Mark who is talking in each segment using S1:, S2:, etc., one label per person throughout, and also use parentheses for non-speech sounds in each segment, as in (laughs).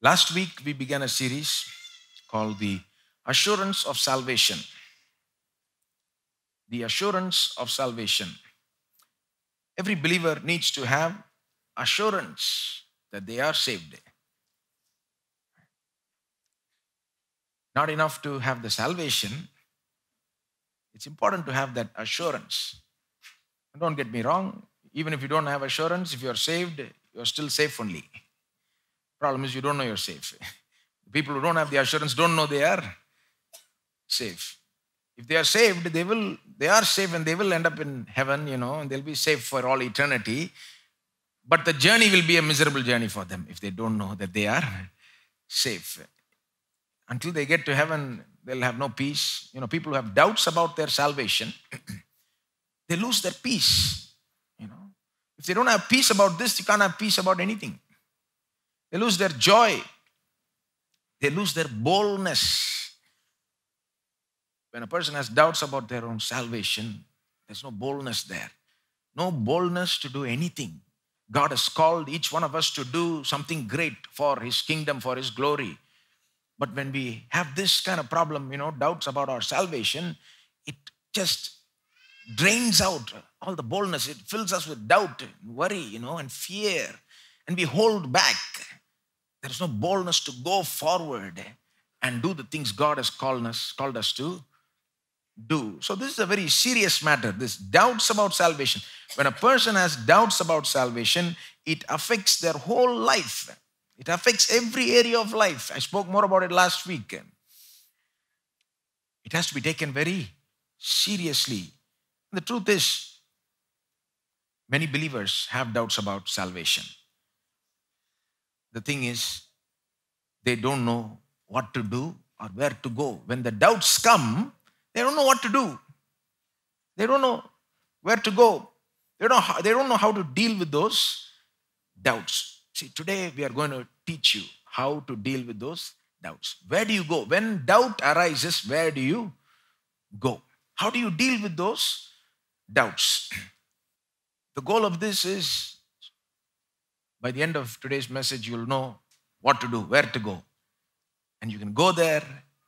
S1: Last week, we began a series called The Assurance of Salvation. The Assurance of Salvation. Every believer needs to have assurance that they are saved. Not enough to have the salvation, it's important to have that assurance. And don't get me wrong, even if you don't have assurance, if you're saved, you're still safe only. Problem is, you don't know you're safe. People who don't have the assurance don't know they are safe. If they are saved, they will, they are safe and they will end up in heaven, you know, and they'll be safe for all eternity. But the journey will be a miserable journey for them if they don't know that they are safe. Until they get to heaven, they'll have no peace. You know, people who have doubts about their salvation, they lose their peace. You know, if they don't have peace about this, you can't have peace about anything. They lose their joy. They lose their boldness. When a person has doubts about their own salvation, there's no boldness there. No boldness to do anything. God has called each one of us to do something great for His kingdom, for His glory. But when we have this kind of problem, you know, doubts about our salvation, it just drains out all the boldness. It fills us with doubt, and worry, you know, and fear. And we hold back. There's no boldness to go forward and do the things God has called us, called us to do. So this is a very serious matter. This doubts about salvation. When a person has doubts about salvation, it affects their whole life. It affects every area of life. I spoke more about it last week. It has to be taken very seriously. The truth is, many believers have doubts about salvation. The thing is, they don't know what to do or where to go. When the doubts come, they don't know what to do. They don't know where to go. They don't, they don't know how to deal with those doubts. See, today we are going to teach you how to deal with those doubts. Where do you go? When doubt arises, where do you go? How do you deal with those doubts? (clears throat) The goal of this is by the end of today's message, you'll know what to do, where to go. And you can go there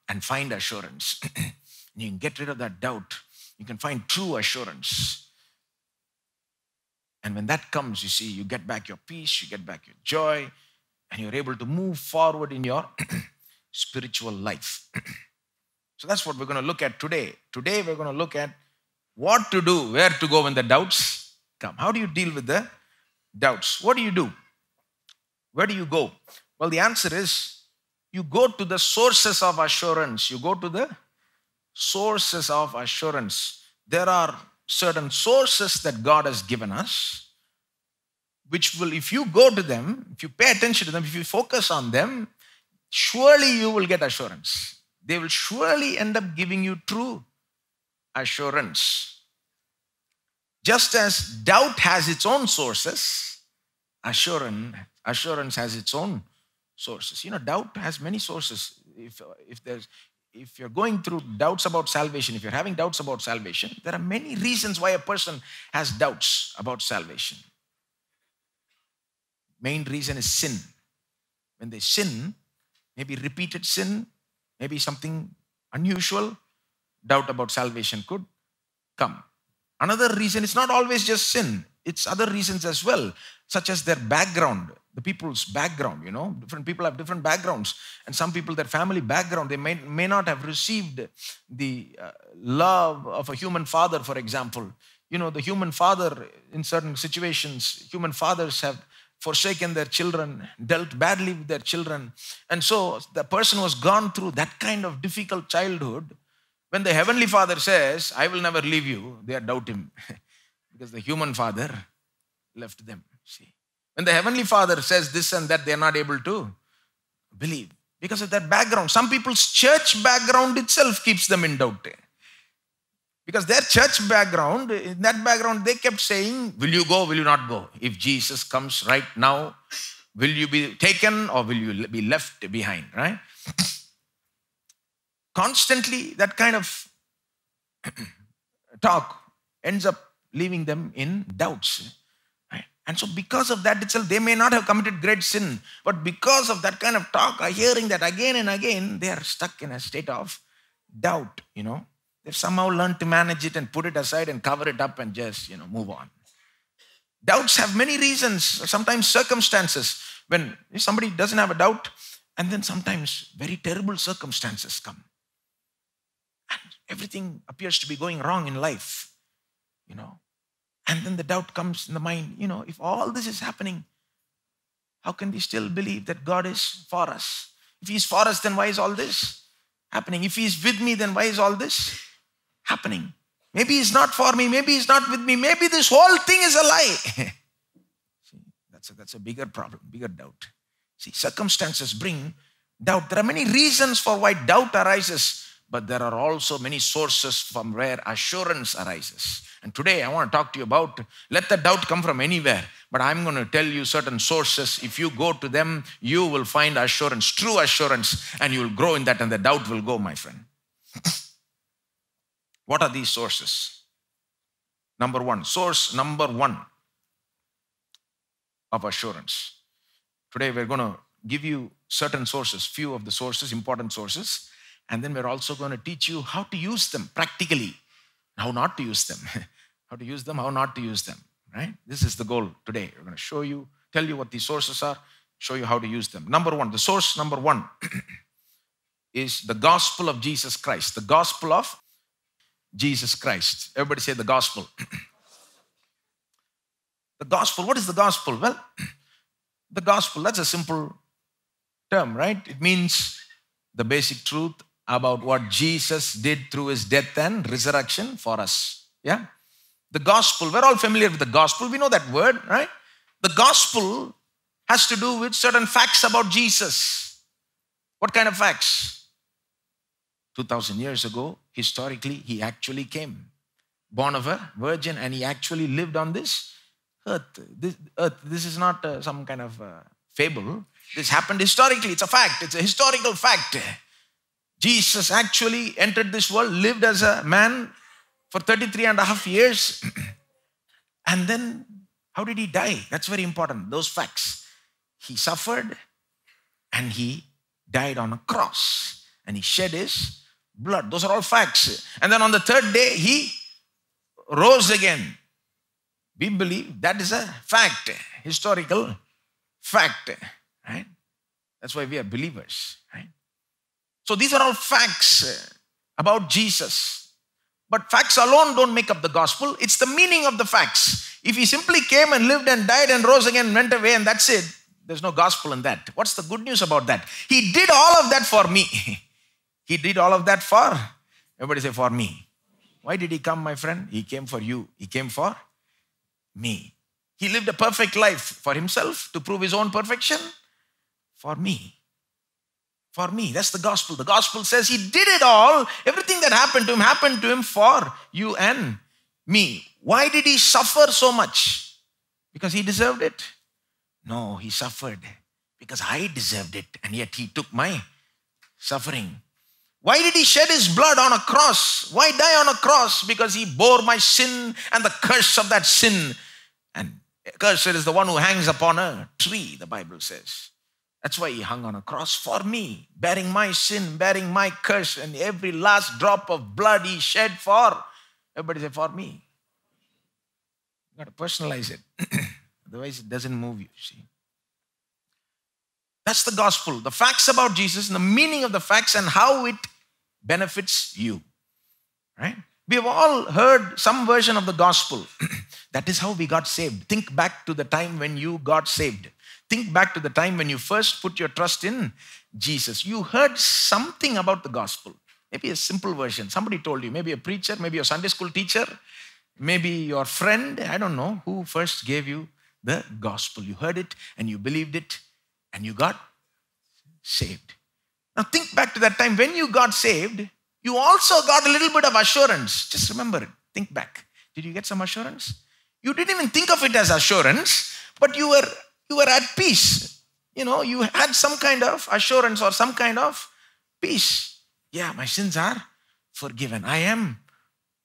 S1: and find assurance. (clears throat) you can get rid of that doubt. You can find true assurance. And when that comes, you see, you get back your peace, you get back your joy, and you're able to move forward in your (clears throat) spiritual life. (clears throat) so that's what we're going to look at today. Today, we're going to look at what to do, where to go when the doubts come. How do you deal with the doubts? What do you do? Where do you go? Well, the answer is you go to the sources of assurance. You go to the sources of assurance. There are certain sources that God has given us, which will, if you go to them, if you pay attention to them, if you focus on them, surely you will get assurance. They will surely end up giving you true assurance. Just as doubt has its own sources, assurance, assurance has its own sources. You know, doubt has many sources. If, if there's if you're going through doubts about salvation, if you're having doubts about salvation, there are many reasons why a person has doubts about salvation. Main reason is sin. When they sin, maybe repeated sin, maybe something unusual, doubt about salvation could come. Another reason, it's not always just sin, it's other reasons as well, such as their background, the people's background, you know. Different people have different backgrounds. And some people, their family background, they may, may not have received the uh, love of a human father, for example. You know, the human father, in certain situations, human fathers have forsaken their children, dealt badly with their children. And so the person who has gone through that kind of difficult childhood, when the Heavenly Father says, I will never leave you, they doubt Him (laughs) because the human father left them. See, when the Heavenly Father says this and that, they're not able to believe because of their background. Some people's church background itself keeps them in doubt. Because their church background, in that background, they kept saying, Will you go, will you not go? If Jesus comes right now, will you be taken or will you be left behind, right? Constantly, that kind of (clears throat) talk ends up leaving them in doubts. And so, because of that itself, they may not have committed great sin, but because of that kind of talk, hearing that again and again, they are stuck in a state of doubt, you know. They've somehow learned to manage it and put it aside and cover it up and just, you know, move on. Doubts have many reasons, sometimes circumstances. When somebody doesn't have a doubt, and then sometimes very terrible circumstances come. Everything appears to be going wrong in life, you know. And then the doubt comes in the mind, you know, if all this is happening, how can we still believe that God is for us? If He's for us, then why is all this happening? If He's with me, then why is all this happening? Maybe He's not for me, maybe He's not with me, maybe this whole thing is a lie. (laughs) See, that's a, that's a bigger problem, bigger doubt. See, circumstances bring doubt. There are many reasons for why doubt arises, but there are also many sources from where assurance arises. And today I want to talk to you about let the doubt come from anywhere, but I'm going to tell you certain sources. If you go to them, you will find assurance, true assurance, and you will grow in that, and the doubt will go, my friend. (coughs) what are these sources? Number one, source number one of assurance. Today we're going to give you certain sources, few of the sources, important sources, and then we're also going to teach you how to use them practically how not to use them, (laughs) how to use them, how not to use them, right? This is the goal today. We're going to show you, tell you what these sources are, show you how to use them. Number one, the source number one (clears throat) is the gospel of Jesus Christ. The gospel of Jesus Christ. Everybody say the gospel. (clears throat) the gospel, what is the gospel? Well, (clears throat) the gospel, that's a simple term, right? It means the basic truth about what Jesus did through his death and resurrection for us. Yeah? The gospel, we're all familiar with the gospel. We know that word, right? The gospel has to do with certain facts about Jesus. What kind of facts? 2000 years ago, historically, he actually came. Born of a virgin, and he actually lived on this earth. This, earth, this is not uh, some kind of uh, fable. This happened historically. It's a fact. It's a historical fact. Jesus actually entered this world, lived as a man for 33 and a half years. (clears throat) and then, how did he die? That's very important, those facts. He suffered and he died on a cross and he shed his blood. Those are all facts. And then on the third day, he rose again. We believe that is a fact, historical fact, right? That's why we are believers, right? So these are all facts about Jesus. But facts alone don't make up the gospel. It's the meaning of the facts. If he simply came and lived and died and rose again and went away and that's it, there's no gospel in that. What's the good news about that? He did all of that for me. (laughs) he did all of that for, everybody say, for me. Why did he come, my friend? He came for you. He came for me. He lived a perfect life for himself to prove his own perfection for me for me. That's the gospel. The gospel says he did it all. Everything that happened to him happened to him for you and me. Why did he suffer so much? Because he deserved it? No, he suffered because I deserved it, and yet he took my suffering. Why did he shed his blood on a cross? Why die on a cross? Because he bore my sin and the curse of that sin. And cursed is the one who hangs upon a tree, the Bible says. That's why he hung on a cross for me, bearing my sin, bearing my curse, and every last drop of blood he shed for. Everybody say, for me. You got to personalize it. (clears throat) Otherwise, it doesn't move you, see. That's the gospel. The facts about Jesus and the meaning of the facts and how it benefits you. Right? We have all heard some version of the gospel. (clears throat) that is how we got saved. Think back to the time when you got saved. Think back to the time when you first put your trust in Jesus. You heard something about the gospel. Maybe a simple version. Somebody told you, maybe a preacher, maybe a Sunday school teacher, maybe your friend. I don't know who first gave you the gospel. You heard it and you believed it and you got saved. Now think back to that time when you got saved, you also got a little bit of assurance. Just remember it. Think back. Did you get some assurance? You didn't even think of it as assurance, but you were you were at peace. You know, you had some kind of assurance or some kind of peace. Yeah, my sins are forgiven. I am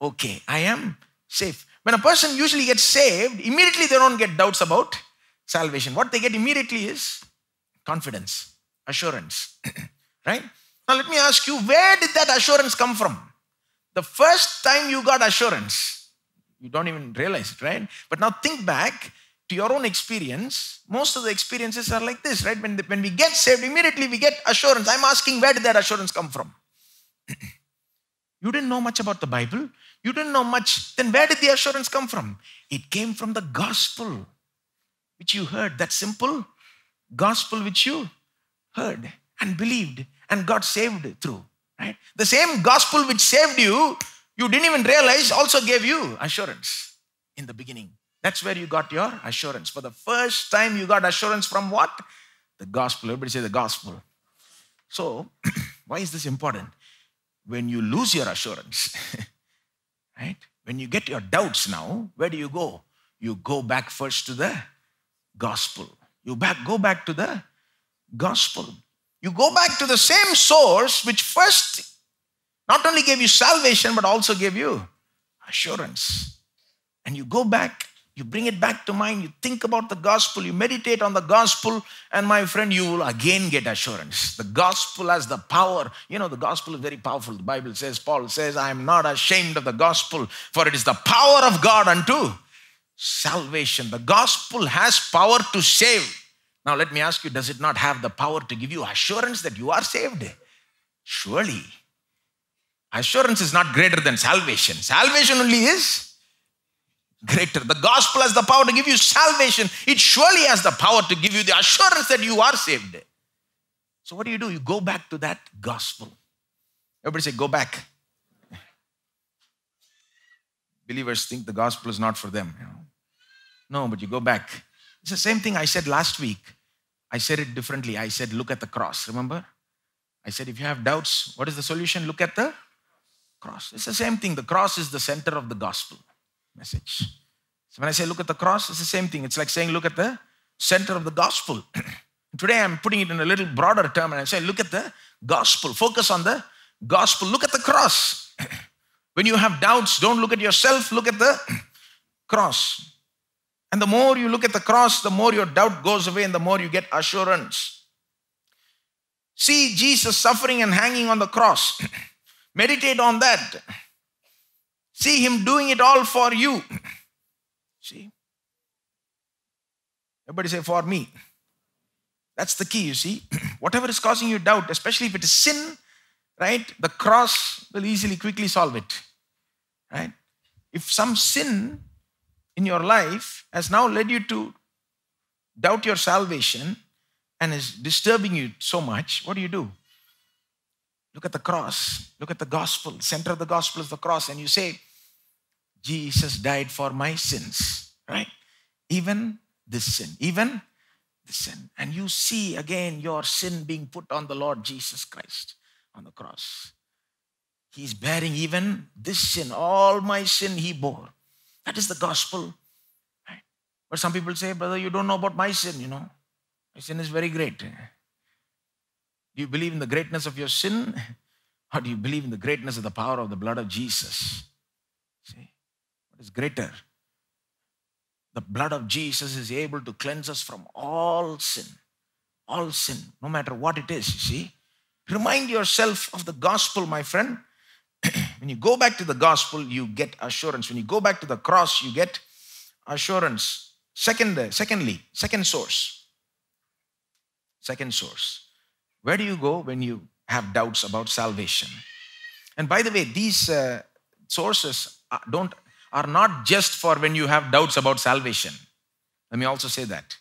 S1: okay. I am safe. When a person usually gets saved, immediately they don't get doubts about salvation. What they get immediately is confidence, assurance. (clears throat) right? Now, let me ask you, where did that assurance come from? The first time you got assurance, you don't even realize it, right? But now think back to your own experience. Most of the experiences are like this, right? When, the, when we get saved, immediately we get assurance. I'm asking, where did that assurance come from? (clears throat) you didn't know much about the Bible. You didn't know much. Then where did the assurance come from? It came from the gospel which you heard. That simple gospel which you heard and believed and got saved through. Right? The same gospel which saved you, you didn't even realize also gave you assurance in the beginning. That's where you got your assurance. For the first time, you got assurance from what? The gospel. Everybody say the gospel. So, (clears throat) why is this important? When you lose your assurance, (laughs) right? When you get your doubts now, where do you go? You go back first to the gospel. You back go back to the gospel. You go back to the same source which first not only gave you salvation but also gave you assurance. And you go back, you bring it back to mind, you think about the gospel, you meditate on the gospel, and my friend, you will again get assurance. The gospel has the power. You know, the gospel is very powerful. The Bible says, Paul says, I am not ashamed of the gospel, for it is the power of God unto salvation. The gospel has power to save. Now, let me ask you, does it not have the power to give you assurance that you are saved? Surely. Assurance is not greater than salvation. Salvation only is greater. The gospel has the power to give you salvation. It surely has the power to give you the assurance that you are saved. So, what do you do? You go back to that gospel. Everybody say, go back. (laughs) Believers think the gospel is not for them. No, but you go back. It's the same thing I said last week. I said it differently. I said, look at the cross. Remember? I said, if you have doubts, what is the solution? Look at the cross. It's the same thing. The cross is the center of the gospel message. So when I say look at the cross, it's the same thing. It's like saying look at the center of the gospel. (clears throat) Today I'm putting it in a little broader term and I say look at the gospel. Focus on the gospel. Look at the cross. (clears throat) when you have doubts, don't look at yourself, look at the (clears throat) cross. And the more you look at the cross, the more your doubt goes away and the more you get assurance. See Jesus suffering and hanging on the cross. Meditate on that. See Him doing it all for you. See? Everybody say, for me. That's the key, you see. (clears throat) Whatever is causing you doubt, especially if it is sin, right? The cross will easily, quickly solve it, right? If some sin in your life has now led you to doubt your salvation and is disturbing you so much, what do you do? Look at the cross. Look at the gospel. Center of the gospel is the cross. And you say, Jesus died for my sins, right? Even this sin, even this sin. And you see again your sin being put on the Lord Jesus Christ on the cross. He's bearing even this sin, all my sin he bore. That is the gospel. Right? But some people say, brother, you don't know about my sin, you know. My sin is very great. Do you believe in the greatness of your sin? (laughs) Or do you believe in the greatness of the power of the blood of Jesus? Is greater? The blood of Jesus is able to cleanse us from all sin. All sin, no matter what it is, you see. Remind yourself of the gospel, my friend. (clears throat) when you go back to the gospel, you get assurance. When you go back to the cross, you get assurance. Second, secondly, second source. Second source. Where do you go when you have doubts about salvation? And by the way, these uh, sources don't are not just for when you have doubts about salvation. Let me also say that.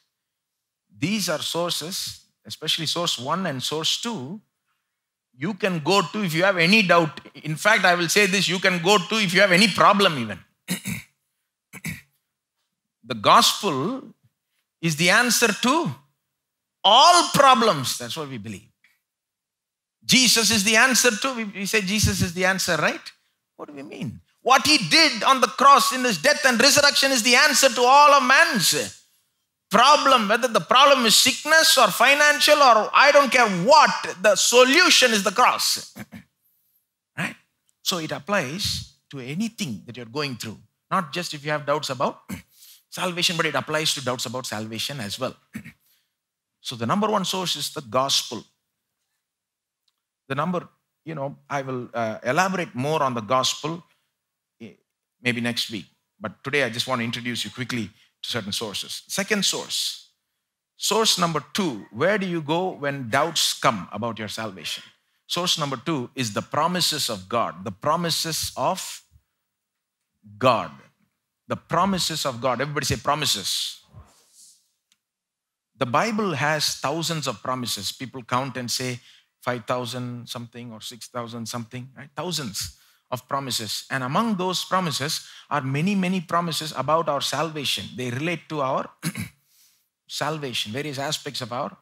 S1: These are sources, especially source one and source two, you can go to if you have any doubt. In fact, I will say this you can go to if you have any problem, even. (coughs) the gospel is the answer to all problems. That's what we believe. Jesus is the answer to, we say Jesus is the answer, right? What do we mean? What he did on the cross in his death and resurrection is the answer to all of man's problem, whether the problem is sickness or financial or I don't care what, the solution is the cross. (laughs) right? So it applies to anything that you're going through. Not just if you have doubts about (clears throat) salvation, but it applies to doubts about salvation as well. (clears throat) so the number one source is the gospel. The number, you know, I will uh, elaborate more on the gospel maybe next week. But today I just want to introduce you quickly to certain sources. Second source, source number two, where do you go when doubts come about your salvation? Source number two is the promises of God, the promises of God. The promises of God. Everybody say promises. The Bible has thousands of promises. People count and say 5,000 something or 6,000 something, right? Thousands of promises. And among those promises are many, many promises about our salvation. They relate to our (clears throat) salvation, various aspects of our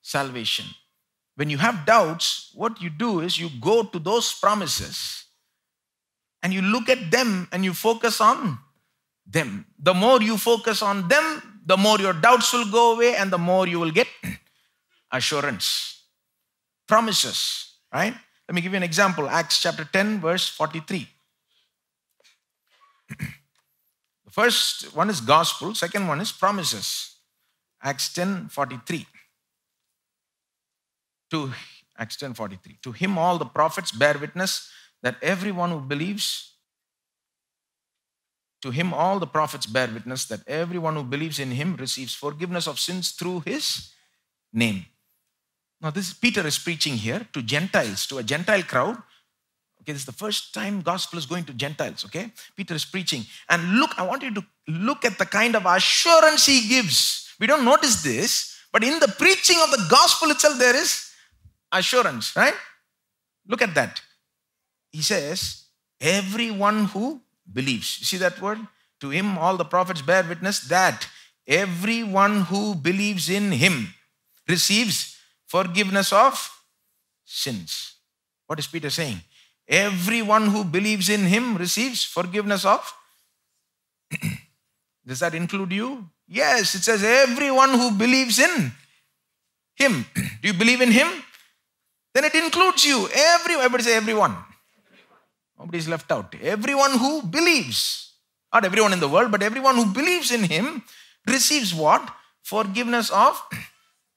S1: salvation. When you have doubts, what you do is you go to those promises and you look at them and you focus on them. The more you focus on them, the more your doubts will go away and the more you will get (clears throat) assurance. Promises, right? Let me give you an example Acts chapter 10, verse 43. (clears throat) the first one is gospel, second one is promises. Acts 10 43. To Acts 10 43. To him all the prophets bear witness that everyone who believes, to him all the prophets bear witness that everyone who believes in him receives forgiveness of sins through his name. Now, this Peter is preaching here to Gentiles, to a Gentile crowd. Okay, this is the first time gospel is going to Gentiles. Okay, Peter is preaching, and look, I want you to look at the kind of assurance he gives. We don't notice this, but in the preaching of the gospel itself, there is assurance, right? Look at that. He says, Everyone who believes. You see that word? To him, all the prophets bear witness that everyone who believes in him receives forgiveness of sins. What is Peter saying? Everyone who believes in him receives forgiveness of. (clears throat) Does that include you? Yes, it says everyone who believes in him. (clears throat) Do you believe in him? Then it includes you. Every, everybody say everyone. Nobody is left out. Everyone who believes, not everyone in the world, but everyone who believes in him receives what? Forgiveness of (clears throat)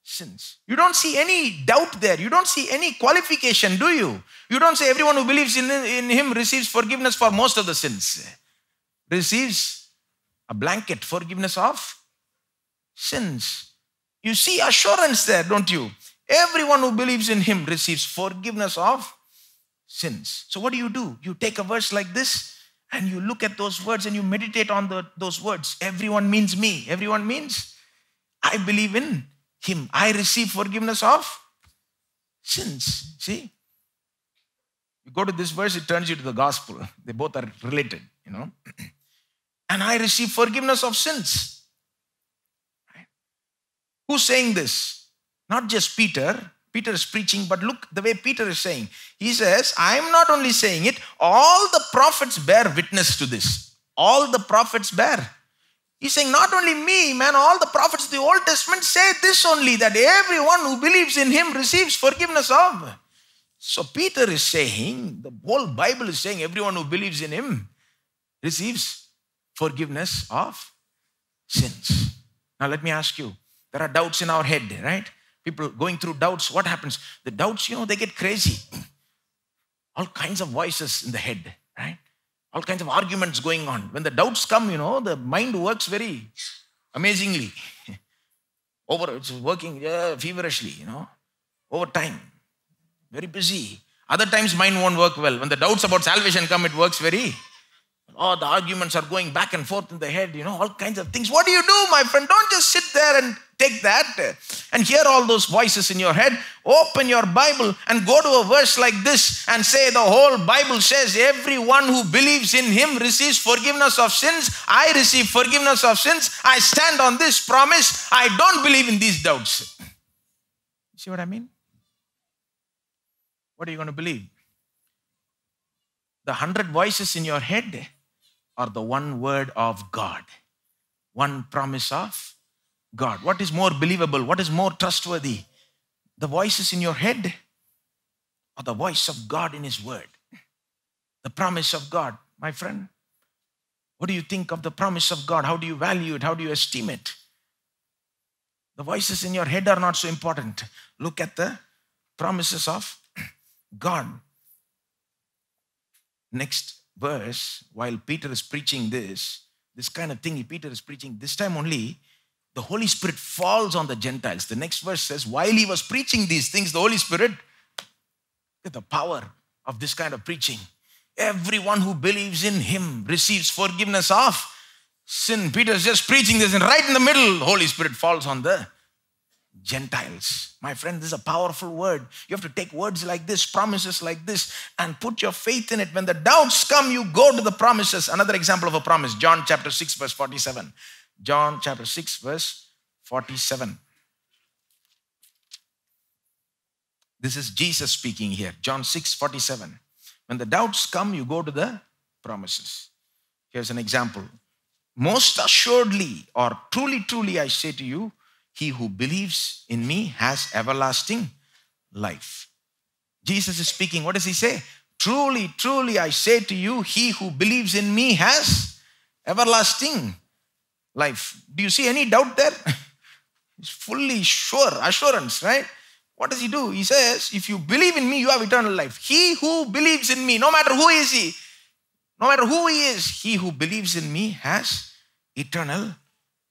S1: sins. You don't see any doubt there. You don't see any qualification, do you? You don't say everyone who believes in, in him receives forgiveness for most of the sins. Receives a blanket forgiveness of sins. You see assurance there, don't you? Everyone who believes in him receives forgiveness of sins. So, what do you do? You take a verse like this and you look at those words and you meditate on the, those words. Everyone means me. Everyone means I believe in him. I receive forgiveness of sins. See? You go to this verse, it turns you to the gospel. (laughs) They both are related, you know. (clears throat) and I receive forgiveness of sins. Right? Who's saying this? Not just Peter. Peter is preaching, but look the way Peter is saying. He says, I am not only saying it, all the prophets bear witness to this. All the prophets bear. He's saying, not only me, man, all the prophets of the Old Testament say this only that everyone who believes in him receives forgiveness of. So Peter is saying, the whole Bible is saying, everyone who believes in him receives forgiveness of sins. Now, let me ask you there are doubts in our head, right? people going through doubts, what happens? The doubts, you know, they get crazy. (clears throat) All kinds of voices in the head, right? All kinds of arguments going on. When the doubts come, you know, the mind works very amazingly. (laughs) Over, it's working feverishly, you know, over time. Very busy. Other times, mind won't work well. When the doubts about salvation come, it works very Oh, the arguments are going back and forth in the head, you know, all kinds of things. What do you do, my friend? Don't just sit there and take that and hear all those voices in your head. Open your Bible and go to a verse like this and say, The whole Bible says, Everyone who believes in him receives forgiveness of sins. I receive forgiveness of sins. I stand on this promise. I don't believe in these doubts. See what I mean? What are you going to believe? The hundred voices in your head or the one word of God, one promise of God. What is more believable? What is more trustworthy? The voices in your head or the voice of God in His word? The promise of God, my friend. What do you think of the promise of God? How do you value it? How do you esteem it? The voices in your head are not so important. Look at the promises of (clears throat) God. Next verse, while Peter is preaching this, this kind of thing Peter is preaching, this time only the Holy Spirit falls on the Gentiles. The next verse says, while he was preaching these things, the Holy Spirit, the power of this kind of preaching. Everyone who believes in him receives forgiveness of sin. Peter's just preaching this, and right in the middle, Holy Spirit falls on the Gentiles. My friend, this is a powerful word. You have to take words like this, promises like this, and put your faith in it. When the doubts come, you go to the promises. Another example of a promise, John chapter 6, verse 47. John chapter 6, verse 47. This is Jesus speaking here. John 6, 47. When the doubts come, you go to the promises. Here's an example. Most assuredly, or truly, truly, I say to you, he who believes in me has everlasting life. Jesus is speaking. What does he say? Truly, truly, I say to you, he who believes in me has everlasting life. Do you see any doubt there? (laughs) He's fully sure, assurance, right? What does he do? He says, If you believe in me, you have eternal life. He who believes in me, no matter who is he, no matter who he is, he who believes in me has eternal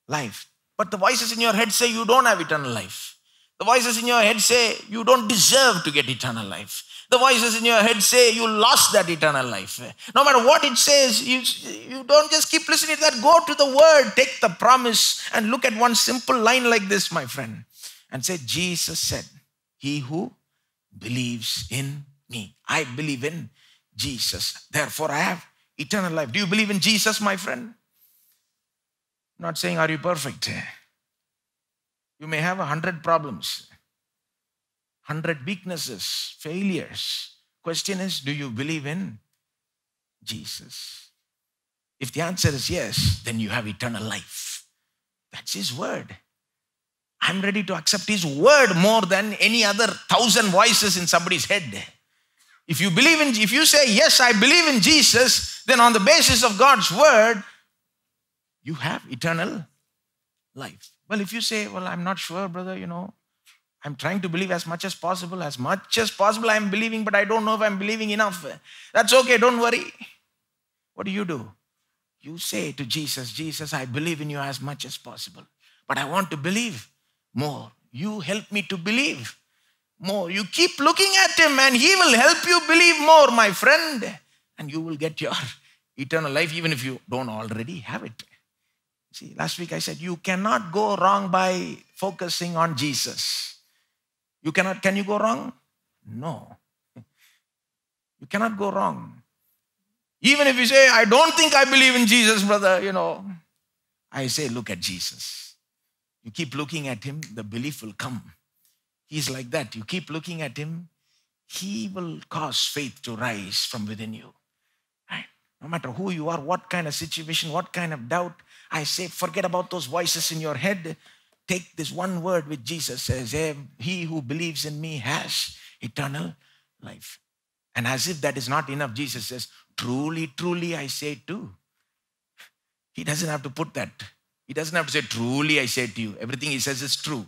S1: life. But the voices in your head say you don't have eternal life. The voices in your head say you don't deserve to get eternal life. The voices in your head say you lost that eternal life. No matter what it says, you, you don't just keep listening to that. Go to the word, take the promise, and look at one simple line like this, my friend, and say, Jesus said, He who believes in me. I believe in Jesus. Therefore, I have eternal life. Do you believe in Jesus, my friend? I'm not saying, Are you perfect? You may have a hundred problems, hundred weaknesses, failures. Question is, do you believe in Jesus? If the answer is yes, then you have eternal life. That's His word. I'm ready to accept His word more than any other thousand voices in somebody's head. If you believe in, if you say, Yes, I believe in Jesus, then on the basis of God's word, you have eternal life. Well, if you say, Well, I'm not sure, brother, you know, I'm trying to believe as much as possible, as much as possible I'm believing, but I don't know if I'm believing enough. That's okay, don't worry. What do you do? You say to Jesus, Jesus, I believe in you as much as possible, but I want to believe more. You help me to believe more. You keep looking at him and he will help you believe more, my friend, and you will get your (laughs) eternal life even if you don't already have it. See, last week I said you cannot go wrong by focusing on Jesus. You cannot, can you go wrong? No. (laughs) You cannot go wrong. Even if you say, I don't think I believe in Jesus, brother, you know, I say, look at Jesus. You keep looking at him, the belief will come. He's like that. You keep looking at him, he will cause faith to rise from within you. Right? No matter who you are, what kind of situation, what kind of doubt, I say, forget about those voices in your head. Take this one word which Jesus says, eh, He who believes in me has eternal life. And as if that is not enough, Jesus says, Truly, truly, I say too. He doesn't have to put that. He doesn't have to say, Truly, I say to you. Everything he says is true.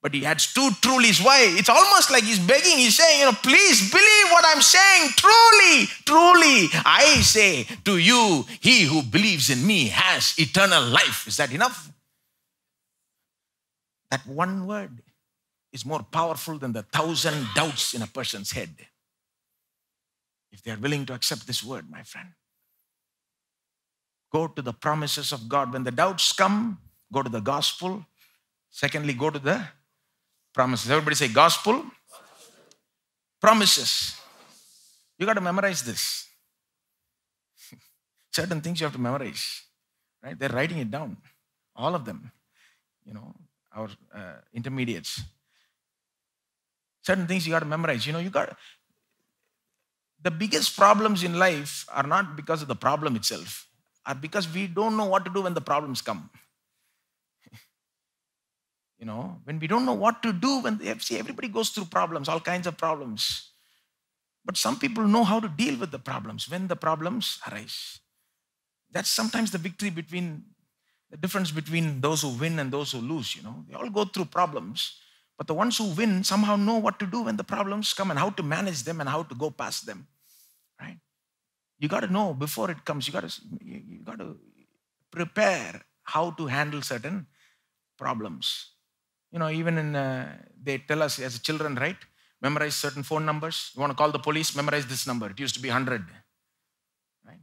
S1: But he adds two trulies. Why? It's almost like he's begging. He's saying, you know, please believe what I'm saying. Truly, truly, I say to you, he who believes in me has eternal life. Is that enough? That one word is more powerful than the thousand doubts in a person's head. If they are willing to accept this word, my friend, go to the promises of God. When the doubts come, go to the gospel. Secondly, go to the Promises. Everybody say gospel. Promises. You got to memorize this. (laughs) Certain things you have to memorize, right? They're writing it down, all of them. You know, our uh, intermediates. Certain things you got to memorize. You know, you got the biggest problems in life are not because of the problem itself, are because we don't know what to do when the problems come. You know, when we don't know what to do, when see everybody goes through problems, all kinds of problems. But some people know how to deal with the problems when the problems arise. That's sometimes the victory between the difference between those who win and those who lose, you know. They all go through problems, but the ones who win somehow know what to do when the problems come and how to manage them and how to go past them. Right? You got to know before it comes, you got to you got to prepare how to handle certain problems. You know, even in uh, they tell us as children, right? Memorize certain phone numbers. You want to call the police, memorize this number. It used to be 100. Right?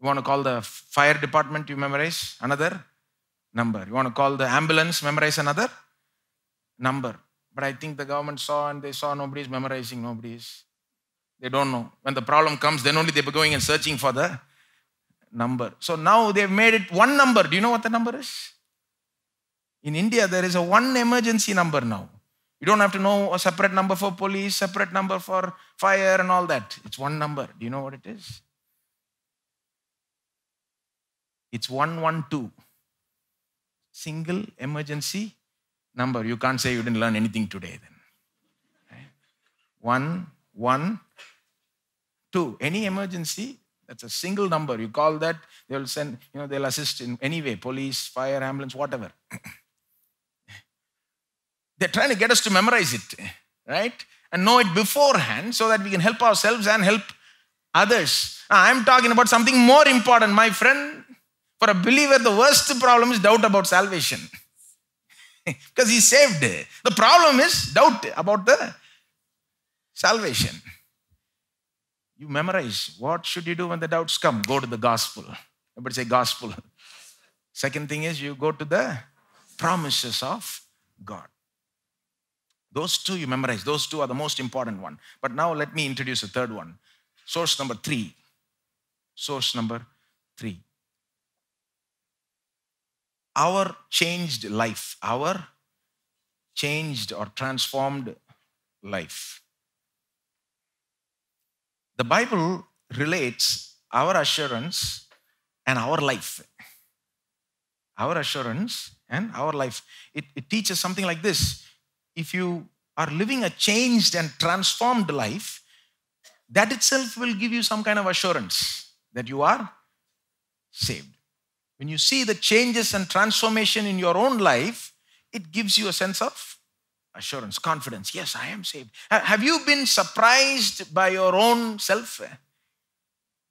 S1: You want to call the fire department, you memorize another number. You want to call the ambulance, memorize another number. But I think the government saw and they saw nobody's memorizing, nobody's. They don't know. When the problem comes, then only they be going and searching for the number. So now they've made it one number. Do you know what the number is? In India, there is a one emergency number now. You don't have to know a separate number for police, separate number for fire, and all that. It's one number. Do you know what it is? It's 112. Single emergency number. You can't say you didn't learn anything today then. One, one, two. Any emergency, that's a single number. You call that, they'll send, you know, they'll assist in any way police, fire, ambulance, whatever. (clears throat) They're trying to get us to memorize it, right? And know it beforehand so that we can help ourselves and help others. I'm talking about something more important, my friend. For a believer, the worst problem is doubt about salvation. (laughs) because he's saved. The problem is doubt about the salvation. You memorize. What should you do when the doubts come? Go to the gospel. Everybody say gospel. (laughs) Second thing is you go to the promises of God. Those two you memorize. Those two are the most important one. But now let me introduce a third one. Source number three. Source number three. Our changed life, our changed or transformed life. The Bible relates our assurance and our life. Our assurance and our life. It, it teaches something like this if you are living a changed and transformed life, that itself will give you some kind of assurance that you are saved. When you see the changes and transformation in your own life, it gives you a sense of assurance, confidence. Yes, I am saved. Have you been surprised by your own self?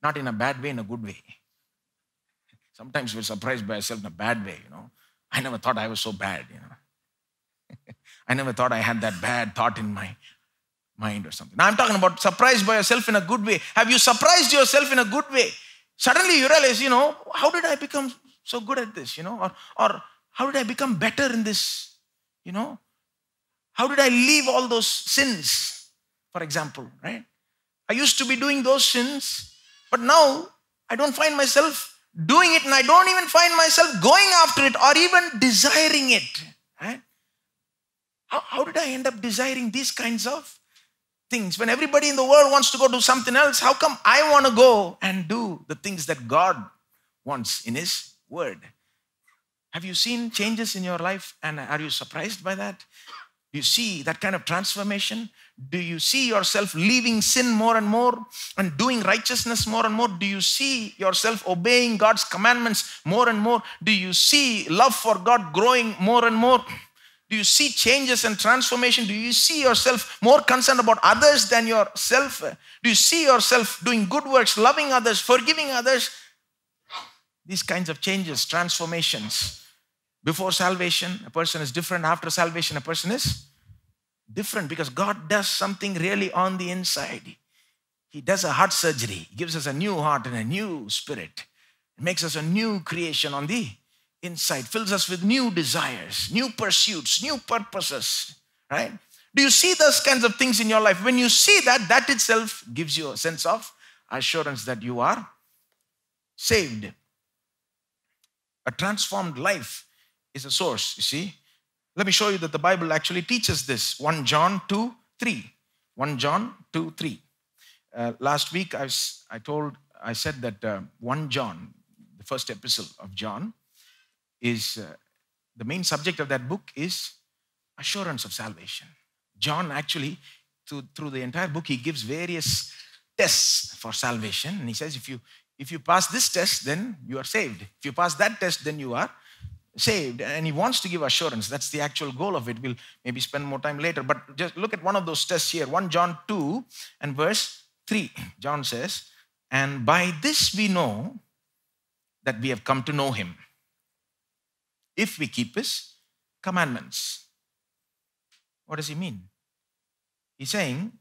S1: Not in a bad way, in a good way. Sometimes we're surprised by ourselves in a bad way, you know. I never thought I was so bad, you know. I never thought I had that bad thought in my mind or something. Now I'm talking about surprised by yourself in a good way. Have you surprised yourself in a good way? Suddenly you realize, you know, how did I become so good at this, you know? Or, or how did I become better in this, you know? How did I leave all those sins, for example, right? I used to be doing those sins, but now I don't find myself doing it and I don't even find myself going after it or even desiring it, right? How, how did I end up desiring these kinds of things? When everybody in the world wants to go do something else, how come I want to go and do the things that God wants in His Word? Have you seen changes in your life and are you surprised by that? Do you see that kind of transformation? Do you see yourself leaving sin more and more and doing righteousness more and more? Do you see yourself obeying God's commandments more and more? Do you see love for God growing more and more? Do you see changes and transformation? Do you see yourself more concerned about others than yourself? Do you see yourself doing good works, loving others, forgiving others? These kinds of changes, transformations. Before salvation, a person is different. After salvation, a person is different because God does something really on the inside. He does a heart surgery, he gives us a new heart and a new spirit, it makes us a new creation on the inside, fills us with new desires, new pursuits, new purposes, right? Do you see those kinds of things in your life? When you see that, that itself gives you a sense of assurance that you are saved. A transformed life is a source, you see. Let me show you that the Bible actually teaches this. 1 John 2 3. 1 John 2 3. Uh, last week I, was, I told, I said that uh, 1 John, the first epistle of John, is uh, the main subject of that book is assurance of salvation. John actually, through, through the entire book, he gives various tests for salvation. And he says, if you If you pass this test, then you are saved. If you pass that test, then you are saved. And he wants to give assurance. That's the actual goal of it. We'll maybe spend more time later. But just look at one of those tests here 1 John 2 and verse 3. John says, And by this we know that we have come to know him, if we keep his commandments. What does he mean? He's saying,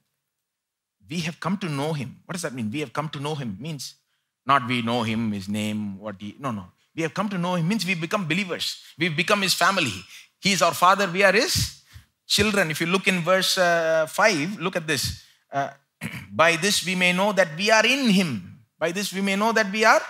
S1: we have come to know him. What does that mean? We have come to know him means not we know him, his name, what he, no, no. We have come to know him means we become believers. We've become his family. He is our father, we are his children. If you look in verse uh, 5, look at this. Uh, (clears throat) by this we may know that we are in him. By this we may know that we are.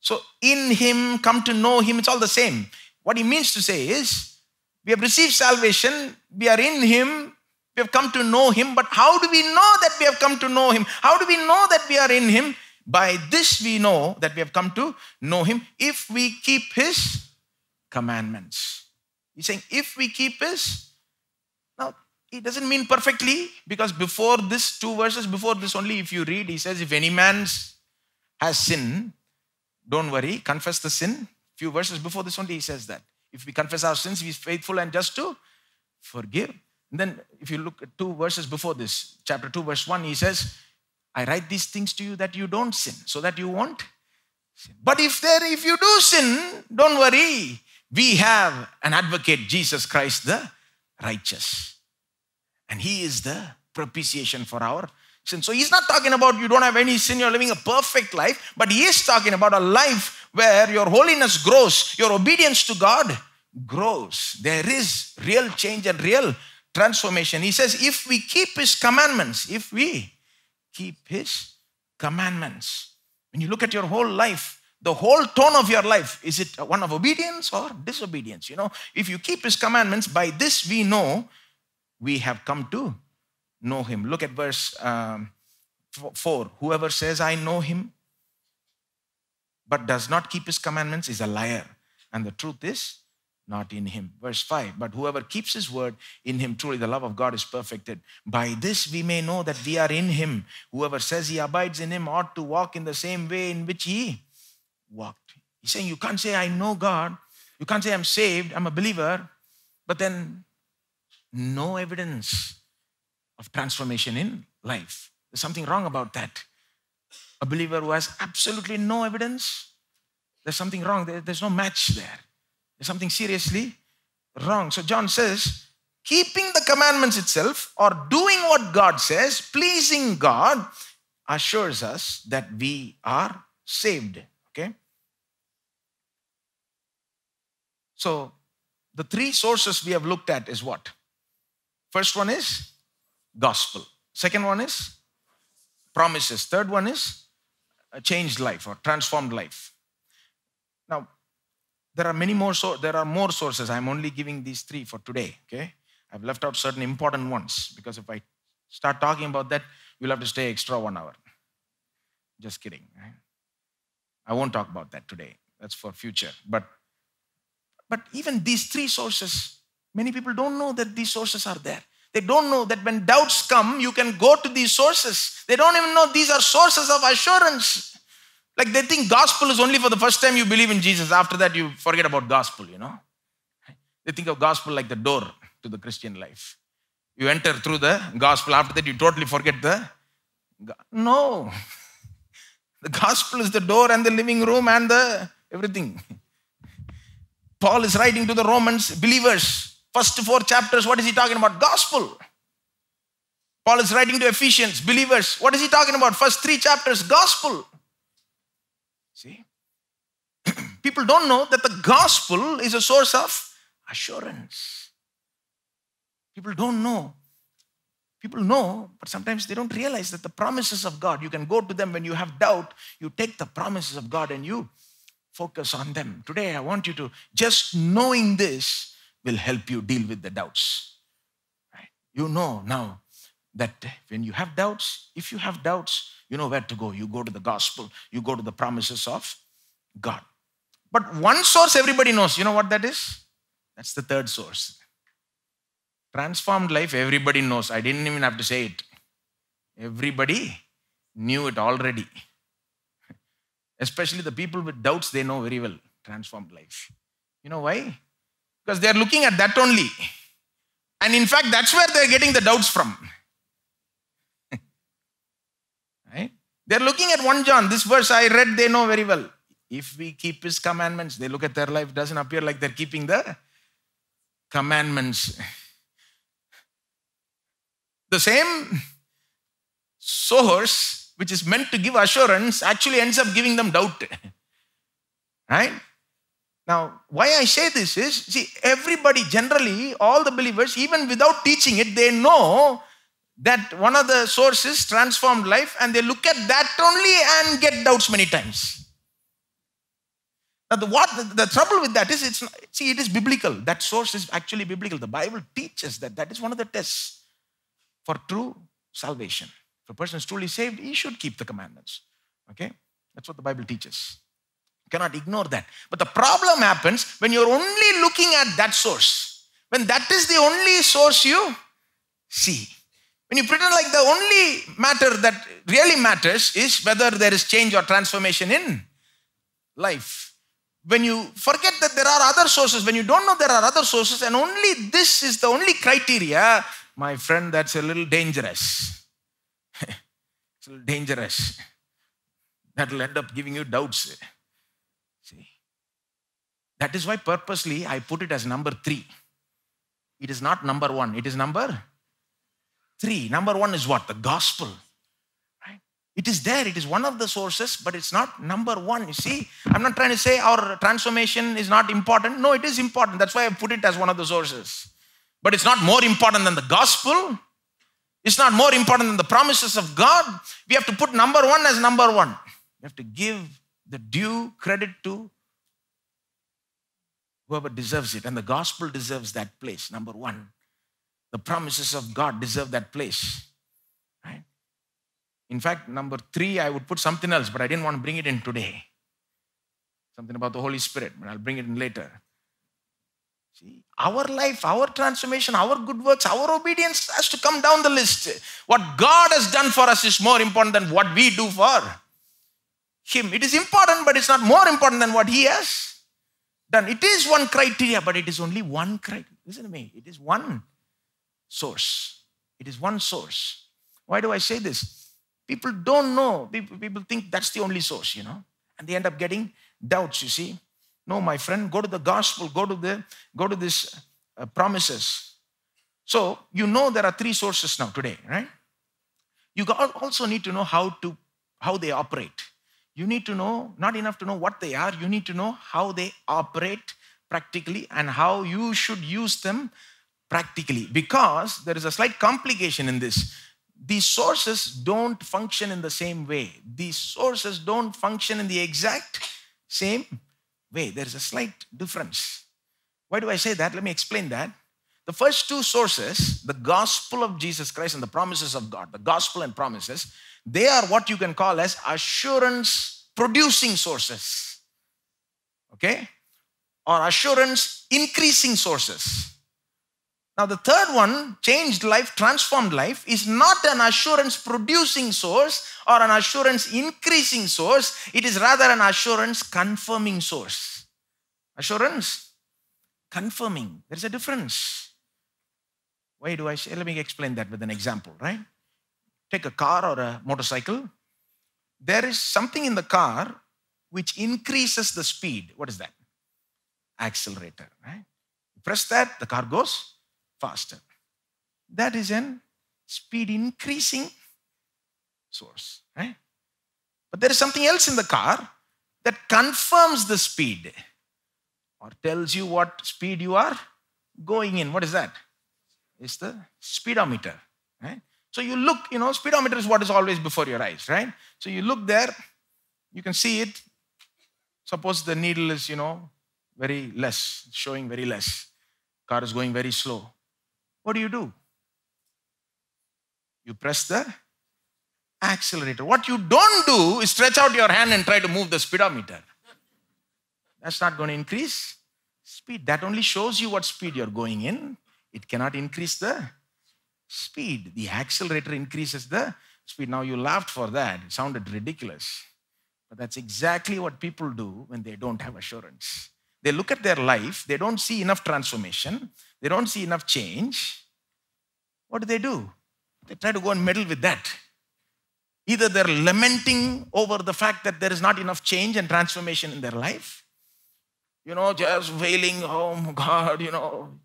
S1: So in him, come to know him, it's all the same. What he means to say is, we have received salvation, we are in him, we have come to know him, but how do we know that we have come to know him? How do we know that we are in him? By this we know that we have come to know him if we keep his commandments. He's saying, if we keep his. Now, it doesn't mean perfectly because before this, two verses before this only, if you read, he says, if any man has sin, don't worry, confess the sin. Few verses before this only, he says that. If we confess our sins, he is faithful and just to forgive. And then, if you look at two verses before this, chapter 2, verse 1, he says, I write these things to you that you don't sin, so that you won't sin. But if there, if you do sin, don't worry. We have an advocate, Jesus Christ, the righteous. And he is the propitiation for our sin. So he's not talking about you don't have any sin, you're living a perfect life, but he is talking about a life where your holiness grows, your obedience to God grows. There is real change and real transformation. He says, if we keep his commandments, if we keep his commandments. When you look at your whole life, the whole tone of your life, is it one of obedience or disobedience? You know, if you keep his commandments, by this we know we have come to know him. Look at verse um, 4. Whoever says, I know him, but does not keep his commandments is a liar. And the truth is not in him. Verse 5 But whoever keeps his word, in him truly the love of God is perfected. By this we may know that we are in him. Whoever says he abides in him ought to walk in the same way in which he walked. He's saying you can't say, I know God. You can't say, I'm saved, I'm a believer, but then no evidence of transformation in life. There's something wrong about that. A believer who has absolutely no evidence, there's something wrong. There's no match there. There's something seriously wrong. So John says, keeping the commandments itself or doing what God says, pleasing God, assures us that we are saved. Okay? So the three sources we have looked at is what? First one is gospel. Second one is promises. Third one is a changed life or transformed life. Now, there are many more, so there are more sources. I'm only giving these three for today, okay? I've left out certain important ones because if I start talking about that, you'll have to stay extra one hour. Just kidding. Right? I won't talk about that today. That's for future. But but even these three sources, many people don't know that these sources are there. They don't know that when doubts come, you can go to these sources. They don't even know these are sources of assurance. Like they think gospel is only for the first time you believe in Jesus. After that, you forget about gospel, you know. They think of gospel like the door to the Christian life. You enter through the gospel. After that, you totally forget the. No. (laughs) The gospel is the door and the living room and the everything. (laughs) Paul is writing to the Romans believers. First four chapters, what is he talking about? Gospel. Paul is writing to Ephesians believers. What is he talking about? First three chapters, gospel. See? (clears throat) People don't know that the gospel is a source of assurance. People don't know. People know, but sometimes they don't realize that the promises of God, you can go to them when you have doubt, you take the promises of God and you focus on them. Today, I want you to just knowing this will help you deal with the doubts. Right? You know now that when you have doubts, if you have doubts, you know where to go. You go to the gospel, you go to the promises of God. But one source everybody knows. You know what that is? That's the third source. Transformed life, everybody knows. I didn't even have to say it. Everybody knew it already. Especially the people with doubts, they know very well transformed life. You know why? Because they're looking at that only. And in fact, that's where they're getting the doubts from. (laughs) right? They're looking at 1 John. This verse I read, they know very well. If we keep his commandments, they look at their life, doesn't appear like they're keeping the commandments. The same source, which is meant to give assurance, actually ends up giving them doubt. (laughs) right? Now, why I say this is see, everybody generally, all the believers, even without teaching it, they know that one of the sources transformed life, and they look at that only and get doubts many times. Now, the, what, the, the trouble with that is, it's see, it is biblical. That source is actually biblical. The Bible teaches that that is one of the tests for true salvation. If a person is truly saved, he should keep the commandments. Okay? That's what the Bible teaches. Cannot ignore that. But the problem happens when you're only looking at that source. When that is the only source you see. When you pretend like the only matter that really matters is whether there is change or transformation in life. When you forget that there are other sources, when you don't know there are other sources, and only this is the only criteria, my friend, that's a little dangerous. (laughs) it's a little dangerous. That'll end up giving you doubts. That is why purposely I put it as number three. It is not number one, it is number three. Number one is what? The gospel. Right? It is there, it is one of the sources, but it's not number one. You see, I'm not trying to say our transformation is not important. No, it is important. That's why I put it as one of the sources. But it's not more important than the gospel. It's not more important than the promises of God. We have to put number one as number one. We have to give the due credit to whoever deserves it. And the gospel deserves that place, number one. The promises of God deserve that place. Right? In fact, number three, I would put something else, but I didn't want to bring it in today. Something about the Holy Spirit, but I'll bring it in later. See, our life, our transformation, our good works, our obedience has to come down the list. What God has done for us is more important than what we do for Him. It is important, but it's not more important than what He has done. It is one criteria, but it is only one criteria. Listen to me. It is one source. It is one source. Why do I say this? People don't know. People, think that's the only source, you know, and they end up getting doubts, you see. No, my friend, go to the gospel, go to the go to this uh, promises. So you know there are three sources now today, right? You also need to know how to how they operate. You need to know not enough to know what they are. You need to know how they operate practically and how you should use them practically. Because there is a slight complication in this. These sources don't function in the same way. These sources don't function in the exact same way. There is a slight difference. Why do I say that? Let me explain that. The first two sources, the gospel of Jesus Christ and the promises of God, the gospel and promises, they are what you can call as assurance producing sources. Okay? Or assurance increasing sources. Now, the third one, changed life, transformed life, is not an assurance producing source or an assurance increasing source. It is rather an assurance confirming source. Assurance confirming. There's a difference. Why do I say? Let me explain that with an example, right? Take a car or a motorcycle. There is something in the car which increases the speed. What is that? Accelerator, right? You press that, the car goes faster. That is an speed increasing source, right? But there is something else in the car that confirms the speed or tells you what speed you are going in. What is that? It's the speedometer, right? So you look, you know, speedometer is what is always before your eyes, right? So you look there, you can see it. Suppose the needle is, you know, very less, showing very less. Car is going very slow what do you do? You press the accelerator. What you don't do is stretch out your hand and try to move the speedometer. That's not going to increase speed. That only shows you what speed you're going in. It cannot increase the speed. The accelerator increases the speed. Now you laughed for that. It sounded ridiculous. But that's exactly what people do when they don't have assurance. They look at their life, they don't see enough transformation, they don't see enough change. What do they do? They try to go and meddle with that. Either they're lamenting over the fact that there is not enough change and transformation in their life, you know, just wailing, oh God, you know.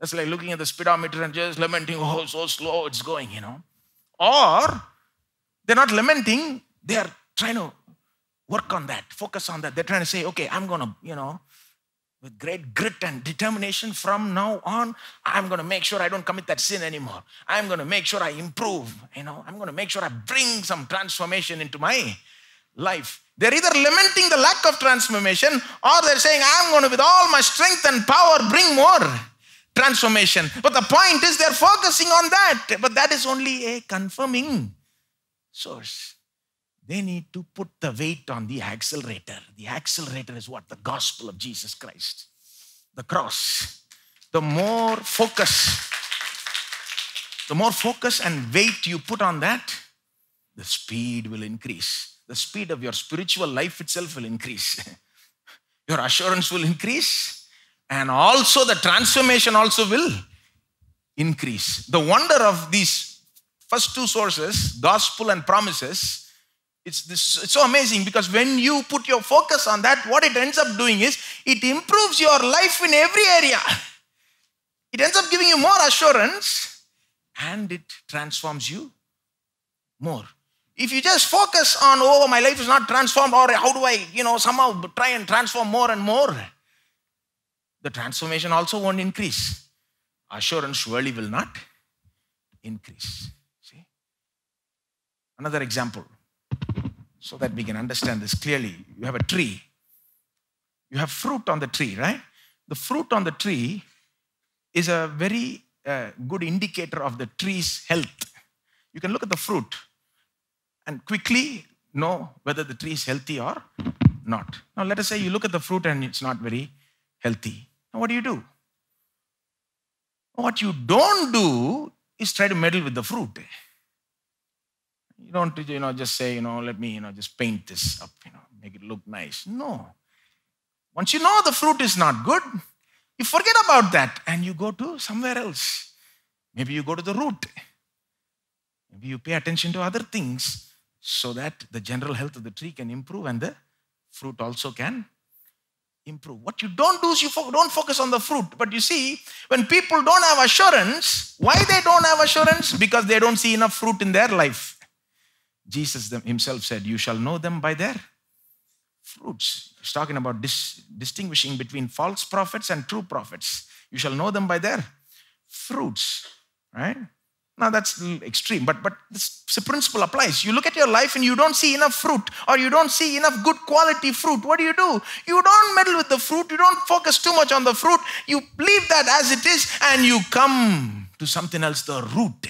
S1: That's like looking at the speedometer and just lamenting, oh, so slow it's going, you know. Or they're not lamenting, they are trying to work on that, focus on that. They're trying to say, okay, I'm going to, you know, with great grit and determination from now on, I'm going to make sure I don't commit that sin anymore. I'm going to make sure I improve. You know, I'm going to make sure I bring some transformation into my life. They're either lamenting the lack of transformation or they're saying, I'm going to, with all my strength and power, bring more transformation. But the point is, they're focusing on that. But that is only a confirming source. They need to put the weight on the accelerator. The accelerator is what? The gospel of Jesus Christ, the cross. The more focus, the more focus and weight you put on that, the speed will increase. The speed of your spiritual life itself will increase. (laughs) your assurance will increase, and also the transformation also will increase. The wonder of these first two sources, gospel and promises, it's, this, it's so amazing because when you put your focus on that, what it ends up doing is it improves your life in every area. It ends up giving you more assurance and it transforms you more. If you just focus on, oh, my life is not transformed, or how do I, you know, somehow try and transform more and more, the transformation also won't increase. Assurance surely will not increase. See? Another example so that we can understand this clearly. You have a tree, you have fruit on the tree, right? The fruit on the tree is a very uh, good indicator of the tree's health. You can look at the fruit and quickly know whether the tree is healthy or not. Now, let us say you look at the fruit and it's not very healthy. Now, what do you do? What you don't do is try to meddle with the fruit. You don't, you know, just say, you know, let me, you know, just paint this up, you know, make it look nice. No. Once you know the fruit is not good, you forget about that and you go to somewhere else. Maybe you go to the root. Maybe you pay attention to other things so that the general health of the tree can improve and the fruit also can improve. What you don't do is you don't focus on the fruit. But you see, when people don't have assurance, why they don't have assurance? Because they don't see enough fruit in their life. Jesus himself said, You shall know them by their fruits. He's talking about dis- distinguishing between false prophets and true prophets. You shall know them by their fruits, right? Now that's extreme, but but this principle applies. You look at your life and you don't see enough fruit, or you don't see enough good quality fruit. What do you do? You don't meddle with the fruit. You don't focus too much on the fruit. You leave that as it is, and you come to something else, the root,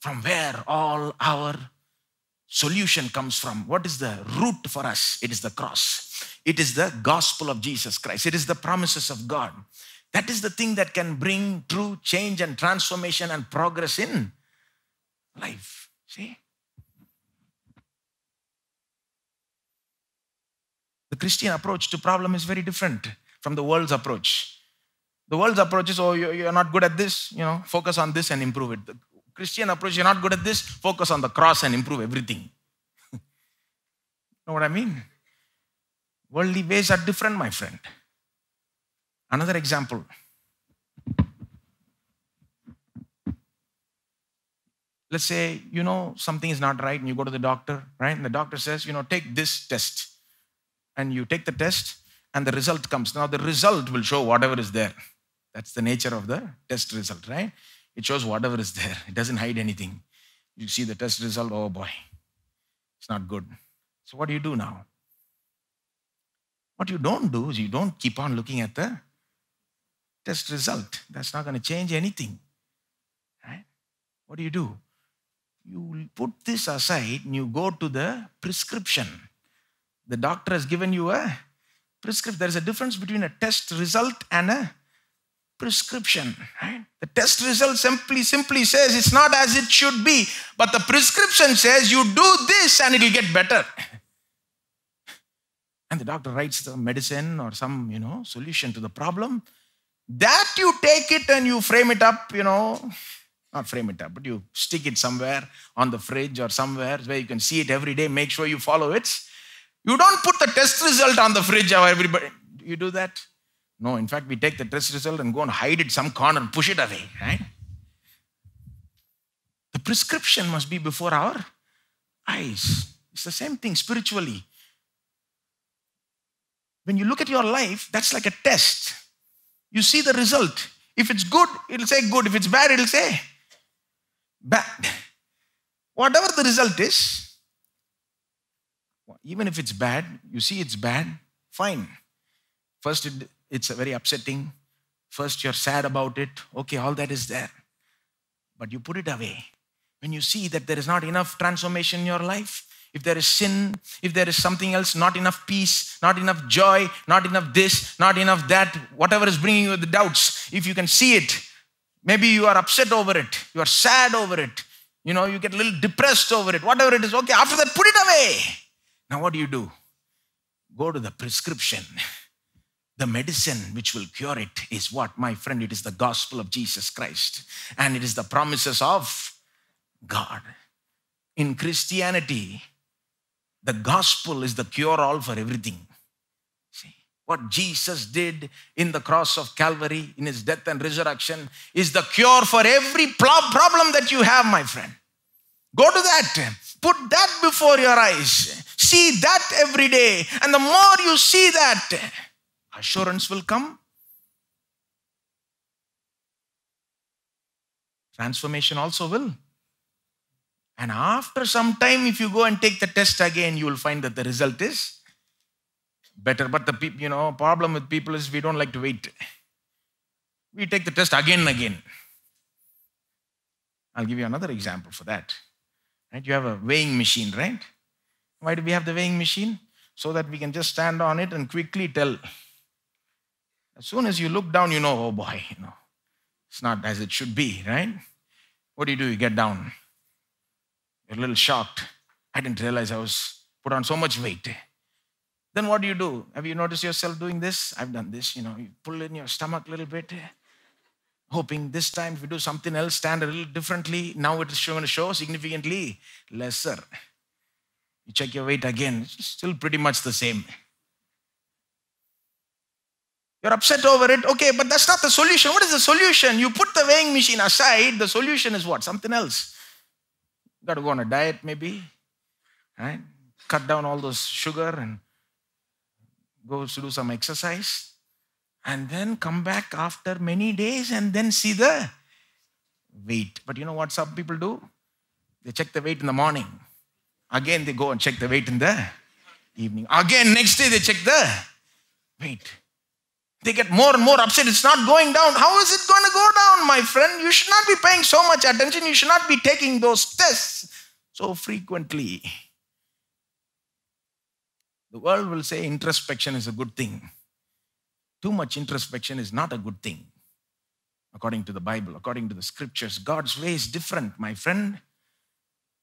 S1: from where all our solution comes from. What is the root for us? It is the cross. It is the gospel of Jesus Christ. It is the promises of God. That is the thing that can bring true change and transformation and progress in life. See? The Christian approach to problem is very different from the world's approach. The world's approach is, oh, you're not good at this, you know, focus on this and improve it. The Christian approach, you're not good at this, focus on the cross and improve everything. (laughs) know what I mean? Worldly ways are different, my friend. Another example. Let's say you know something is not right and you go to the doctor, right? And the doctor says, you know, take this test. And you take the test and the result comes. Now, the result will show whatever is there. That's the nature of the test result, right? It shows whatever is there, it doesn't hide anything. You see the test result, oh boy, it's not good. So, what do you do now? What you don't do is you don't keep on looking at the test result. That's not going to change anything. Right? What do you do? You put this aside and you go to the prescription. The doctor has given you a prescription. There is a difference between a test result and a prescription, right? The test result simply simply says it's not as it should be, but the prescription says you do this and it'll get better. (laughs) and the doctor writes the medicine or some, you know, solution to the problem, that you take it and you frame it up, you know, not frame it up, but you stick it somewhere on the fridge or somewhere where you can see it every day, make sure you follow it. You don't put the test result on the fridge or everybody. You do that? No, in fact, we take the test result and go and hide it some corner and push it away, right? The prescription must be before our eyes. It's the same thing spiritually. When you look at your life, that's like a test. You see the result. If it's good, it'll say good. If it's bad, it'll say bad. Whatever the result is, even if it's bad, you see it's bad, fine. First, it, it's very upsetting. First, you're sad about it. Okay, all that is there. But you put it away. When you see that there is not enough transformation in your life, if there is sin, if there is something else, not enough peace, not enough joy, not enough this, not enough that, whatever is bringing you the doubts, if you can see it, maybe you are upset over it, you are sad over it, you know, you get a little depressed over it, whatever it is, okay, after that, put it away. Now, what do you do? Go to the prescription. The medicine which will cure it is what, my friend? It is the gospel of Jesus Christ. And it is the promises of God. In Christianity, the gospel is the cure all for everything. See, what Jesus did in the cross of Calvary, in his death and resurrection, is the cure for every problem that you have, my friend. Go to that. Put that before your eyes. See that every day. And the more you see that, assurance will come. Transformation also will. And after some time, if you go and take the test again, you will find that the result is better. But the people, you know, problem with people is we don't like to wait. We take the test again and again. I'll give you another example for that. Right? You have a weighing machine, right? Why do we have the weighing machine? So that we can just stand on it and quickly tell. As soon as you look down, you know, oh boy, you know, it's not as it should be, right? What do you do? You get down. You're a little shocked. I didn't realize I was put on so much weight. Then what do you do? Have you noticed yourself doing this? I've done this, you know, you pull in your stomach a little bit, hoping this time if you do something else, stand a little differently. Now it is going to show significantly lesser. You check your weight again, it's still pretty much the same. You're upset over it. Okay, but that's not the solution. What is the solution? You put the weighing machine aside. The solution is what? Something else. Got to go on a diet, maybe, right? Cut down all those sugar and go to do some exercise. And then come back after many days and then see the weight. But you know what some people do? They check the weight in the morning. Again, they go and check the weight in the evening. Again, next day, they check the weight. They get more and more upset. It's not going down. How is it going to go down, my friend? You should not be paying so much attention. You should not be taking those tests so frequently. The world will say introspection is a good thing. Too much introspection is not a good thing. According to the Bible, according to the scriptures, God's way is different, my friend.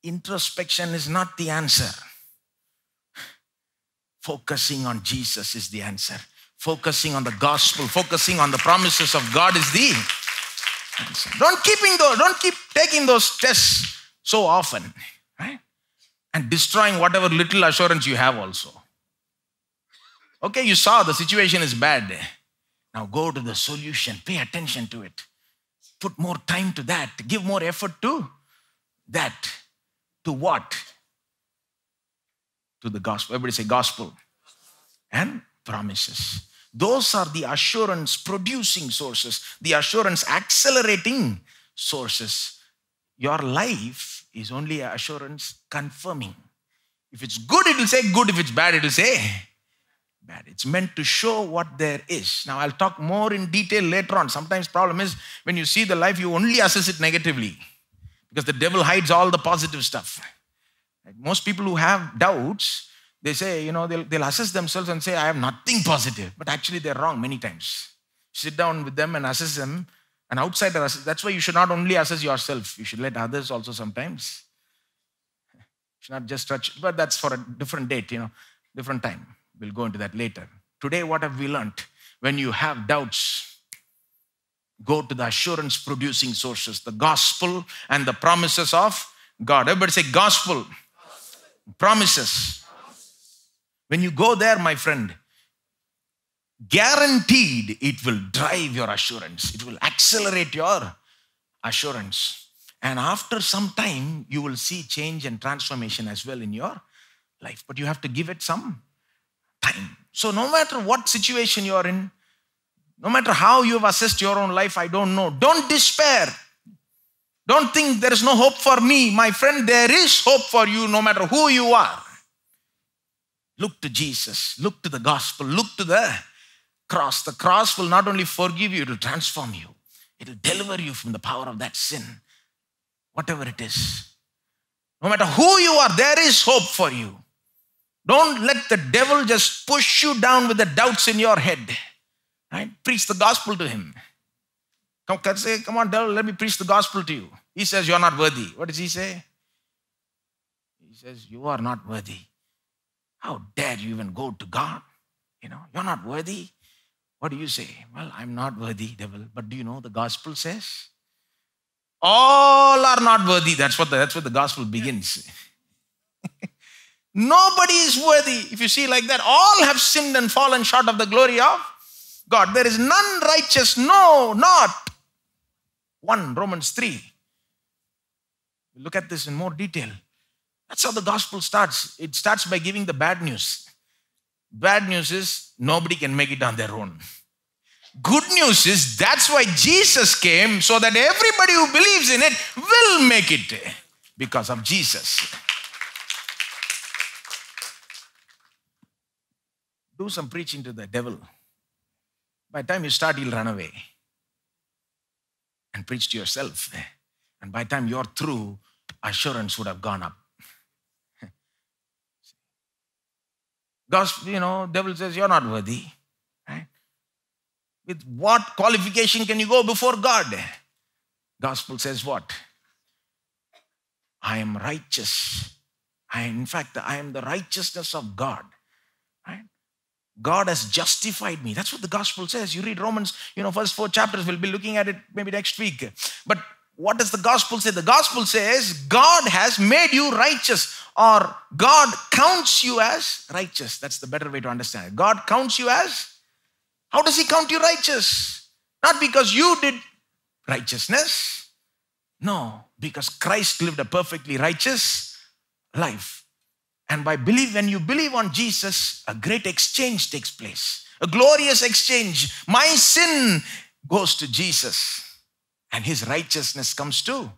S1: Introspection is not the answer. Focusing on Jesus is the answer focusing on the gospel, focusing on the promises of God is the answer. Don't keeping those, don't keep taking those tests so often, right? And destroying whatever little assurance you have also. Okay, you saw the situation is bad. Now go to the solution, pay attention to it. Put more time to that, give more effort to that. To what? To the gospel. Everybody say gospel and promises. Those are the assurance producing sources, the assurance accelerating sources. Your life is only assurance confirming. If it's good, it will say good. If it's bad, it will say bad. It's meant to show what there is. Now, I'll talk more in detail later on. Sometimes problem is when you see the life, you only assess it negatively because the devil hides all the positive stuff. Most people who have doubts, they say, you know, they'll, they'll assess themselves and say, I have nothing positive. But actually, they're wrong many times. Sit down with them and assess them. An outsider, that's why you should not only assess yourself, you should let others also sometimes. You should not just touch, but that's for a different date, you know, different time. We'll go into that later. Today, what have we learned? When you have doubts, go to the assurance producing sources, the gospel and the promises of God. Everybody say gospel, promises. When you go there, my friend, guaranteed it will drive your assurance, it will accelerate your assurance. And after some time, you will see change and transformation as well in your life. But you have to give it some time. So, no matter what situation you're in, no matter how you have assessed your own life, I don't know. Don't despair. Don't think there is no hope for me. My friend, there is hope for you no matter who you are. Look to Jesus. Look to the gospel. Look to the cross. The cross will not only forgive you, it will transform you. It will deliver you from the power of that sin, whatever it is. No matter who you are, there is hope for you. Don't let the devil just push you down with the doubts in your head. Right? Preach the gospel to him. Come, say, come on, devil, let me preach the gospel to you. He says, You're not worthy. What does he say? He says, You are not worthy. How dare you even go to God? You know, you're not worthy. What do you say? Well, I'm not worthy, devil. But do you know the gospel says? All are not worthy. That's what the, that's what the gospel begins. (laughs) Nobody is worthy. If you see like that, all have sinned and fallen short of the glory of God. There is none righteous, no, not one. Romans 3. look at this in more detail. That's how the gospel starts. It starts by giving the bad news. Bad news is nobody can make it on their own. Good news is that's why Jesus came so that everybody who believes in it will make it because of Jesus. Do some preaching to the devil. By the time you start, he'll run away and preach to yourself. And by the time you're through, assurance would have gone up. Gospel, you know, devil says you're not worthy. Right? With what qualification can you go before God? Gospel says what? I am righteous. I, in fact, I am the righteousness of God. Right? God has justified me. That's what the gospel says. You read Romans, you know, first four chapters, we'll be looking at it maybe next week. But what does the gospel say? The gospel says God has made you righteous, or God counts you as righteous. That's the better way to understand it. God counts you as, how does He count you righteous? Not because you did righteousness. No, because Christ lived a perfectly righteous life. And by believe, when you believe on Jesus, a great exchange takes place, a glorious exchange. My sin goes to Jesus, and his righteousness comes to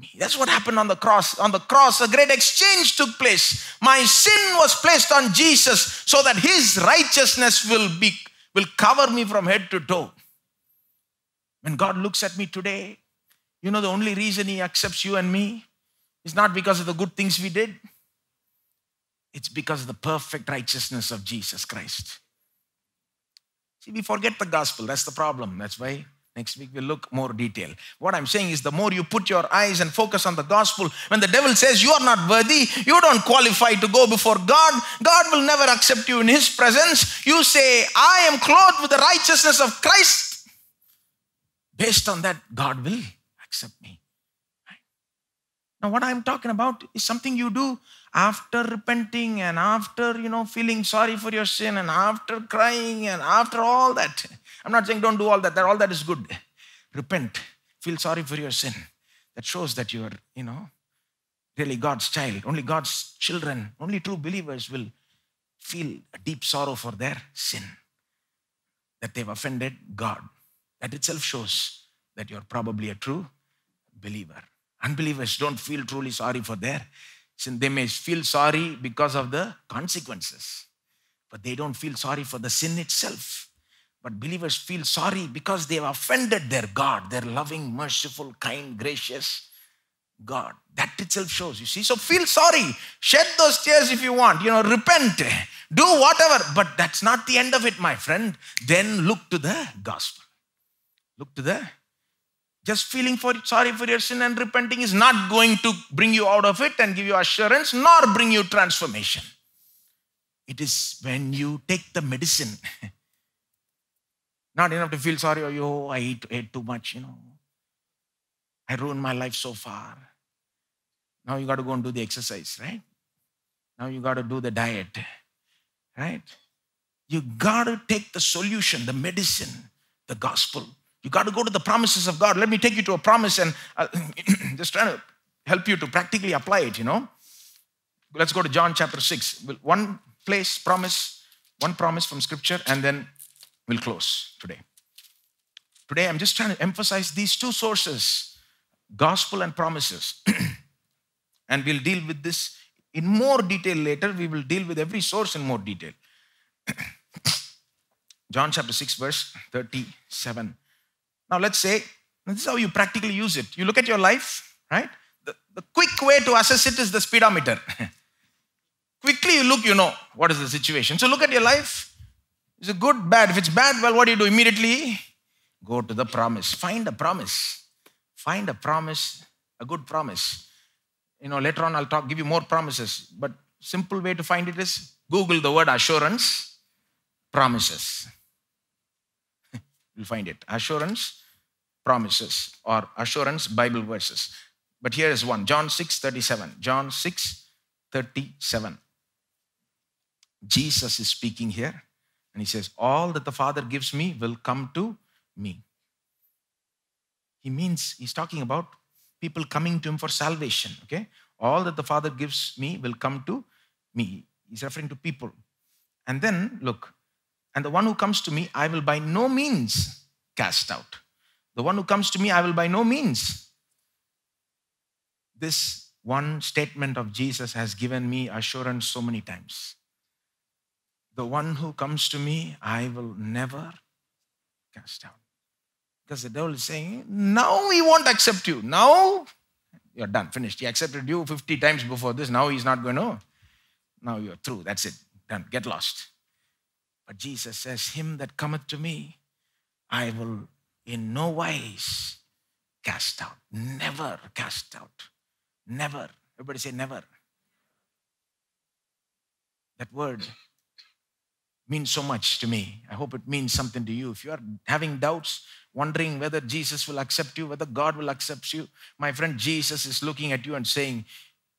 S1: me. That's what happened on the cross. On the cross, a great exchange took place. My sin was placed on Jesus so that his righteousness will be will cover me from head to toe. When God looks at me today, you know the only reason he accepts you and me is not because of the good things we did. It's because of the perfect righteousness of Jesus Christ. See, we forget the gospel. That's the problem. That's why next week we'll look more detail. What I'm saying is the more you put your eyes and focus on the gospel, when the devil says you are not worthy, you don't qualify to go before God, God will never accept you in his presence. You say, I am clothed with the righteousness of Christ. Based on that, God will accept me. Now, what I'm talking about is something you do after repenting and after, you know, feeling sorry for your sin and after crying and after all that. I'm not saying don't do all that. That all that is good. Repent. Feel sorry for your sin. That shows that you're, you know, really God's child. Only God's children, only true believers will feel a deep sorrow for their sin. That they've offended God. That itself shows that you're probably a true believer. Unbelievers don't feel truly sorry for their sin. They may feel sorry because of the consequences, but they don't feel sorry for the sin itself. But believers feel sorry because they have offended their God, their loving, merciful, kind, gracious God. That itself shows, you see. So feel sorry. Shed those tears if you want. You know, repent. Do whatever. But that's not the end of it, my friend. Then look to the gospel. Look to the just feeling for, sorry for your sin and repenting is not going to bring you out of it and give you assurance, nor bring you transformation. It is when you take the medicine. (laughs) Not enough to feel sorry, oh, yo, I ate, ate too much, you know. I ruined my life so far. Now you got to go and do the exercise, right? Now you got to do the diet, right? You got to take the solution, the medicine, the gospel. You got to go to the promises of God. Let me take you to a promise and uh, (clears throat) just trying to help you to practically apply it, you know. Let's go to John chapter 6. One place, promise, one promise from scripture, and then we'll close today. Today, I'm just trying to emphasize these two sources gospel and promises. (clears throat) and we'll deal with this in more detail later. We will deal with every source in more detail. (clears throat) John chapter 6, verse 37. Now, let's say this is how you practically use it. You look at your life, right? The, the quick way to assess it is the speedometer. (laughs) Quickly you look, you know what is the situation. So look at your life. Is it good, bad? If it's bad, well, what do you do? Immediately go to the promise. Find a promise. Find a promise, a good promise. You know, later on I'll talk, give you more promises. But simple way to find it is Google the word assurance, promises. (laughs) You'll find it. Assurance, promises, or assurance, Bible verses. But here is one John 6 37. John 6 37. Jesus is speaking here, and he says, All that the Father gives me will come to me. He means he's talking about people coming to him for salvation, okay? All that the Father gives me will come to me. He's referring to people. And then, look, and the one who comes to me, I will by no means cast out. The one who comes to me, I will by no means. This one statement of Jesus has given me assurance so many times. The one who comes to me, I will never cast out. Because the devil is saying, now he won't accept you. Now you're done, finished. He accepted you 50 times before this. Now he's not going to. Now you're through. That's it. Done. Get lost. But Jesus says, Him that cometh to me, I will in no wise cast out. Never cast out. Never. Everybody say never. That word means so much to me. I hope it means something to you. If you are having doubts, wondering whether Jesus will accept you, whether God will accept you, my friend, Jesus is looking at you and saying,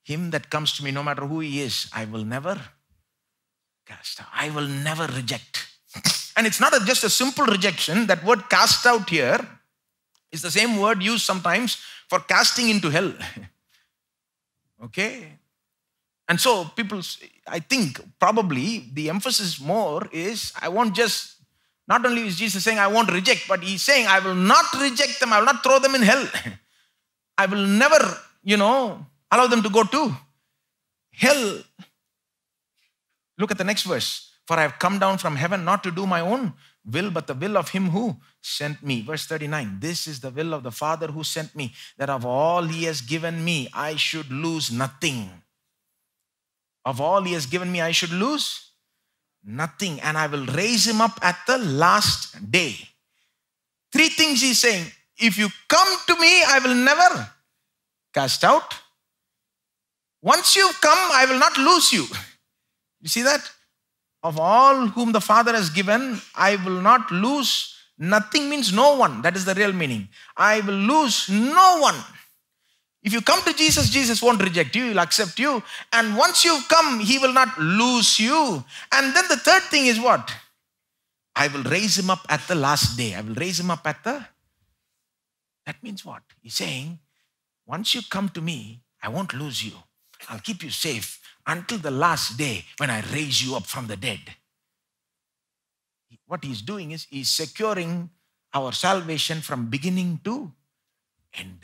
S1: Him that comes to me, no matter who he is, I will never cast out. I will never reject. (laughs) And it's not just a simple rejection. That word cast out here is the same word used sometimes for casting into hell. (laughs) okay? And so people, I think probably the emphasis more is I won't just, not only is Jesus saying I won't reject, but he's saying I will not reject them, I will not throw them in hell. (laughs) I will never, you know, allow them to go to hell. Look at the next verse. For I have come down from heaven not to do my own will, but the will of him who sent me. Verse 39 This is the will of the Father who sent me, that of all he has given me, I should lose nothing of all he has given me, I should lose nothing, and I will raise him up at the last day. Three things he's saying. If you come to me, I will never cast out. Once you've come, I will not lose you. You see that? Of all whom the Father has given, I will not lose. Nothing means no one. That is the real meaning. I will lose no one. If you come to Jesus, Jesus won't reject you, he'll accept you. And once you've come, he will not lose you. And then the third thing is what? I will raise him up at the last day. I will raise him up at the. That means what? He's saying, once you come to me, I won't lose you. I'll keep you safe until the last day when I raise you up from the dead. What he's doing is he's securing our salvation from beginning to end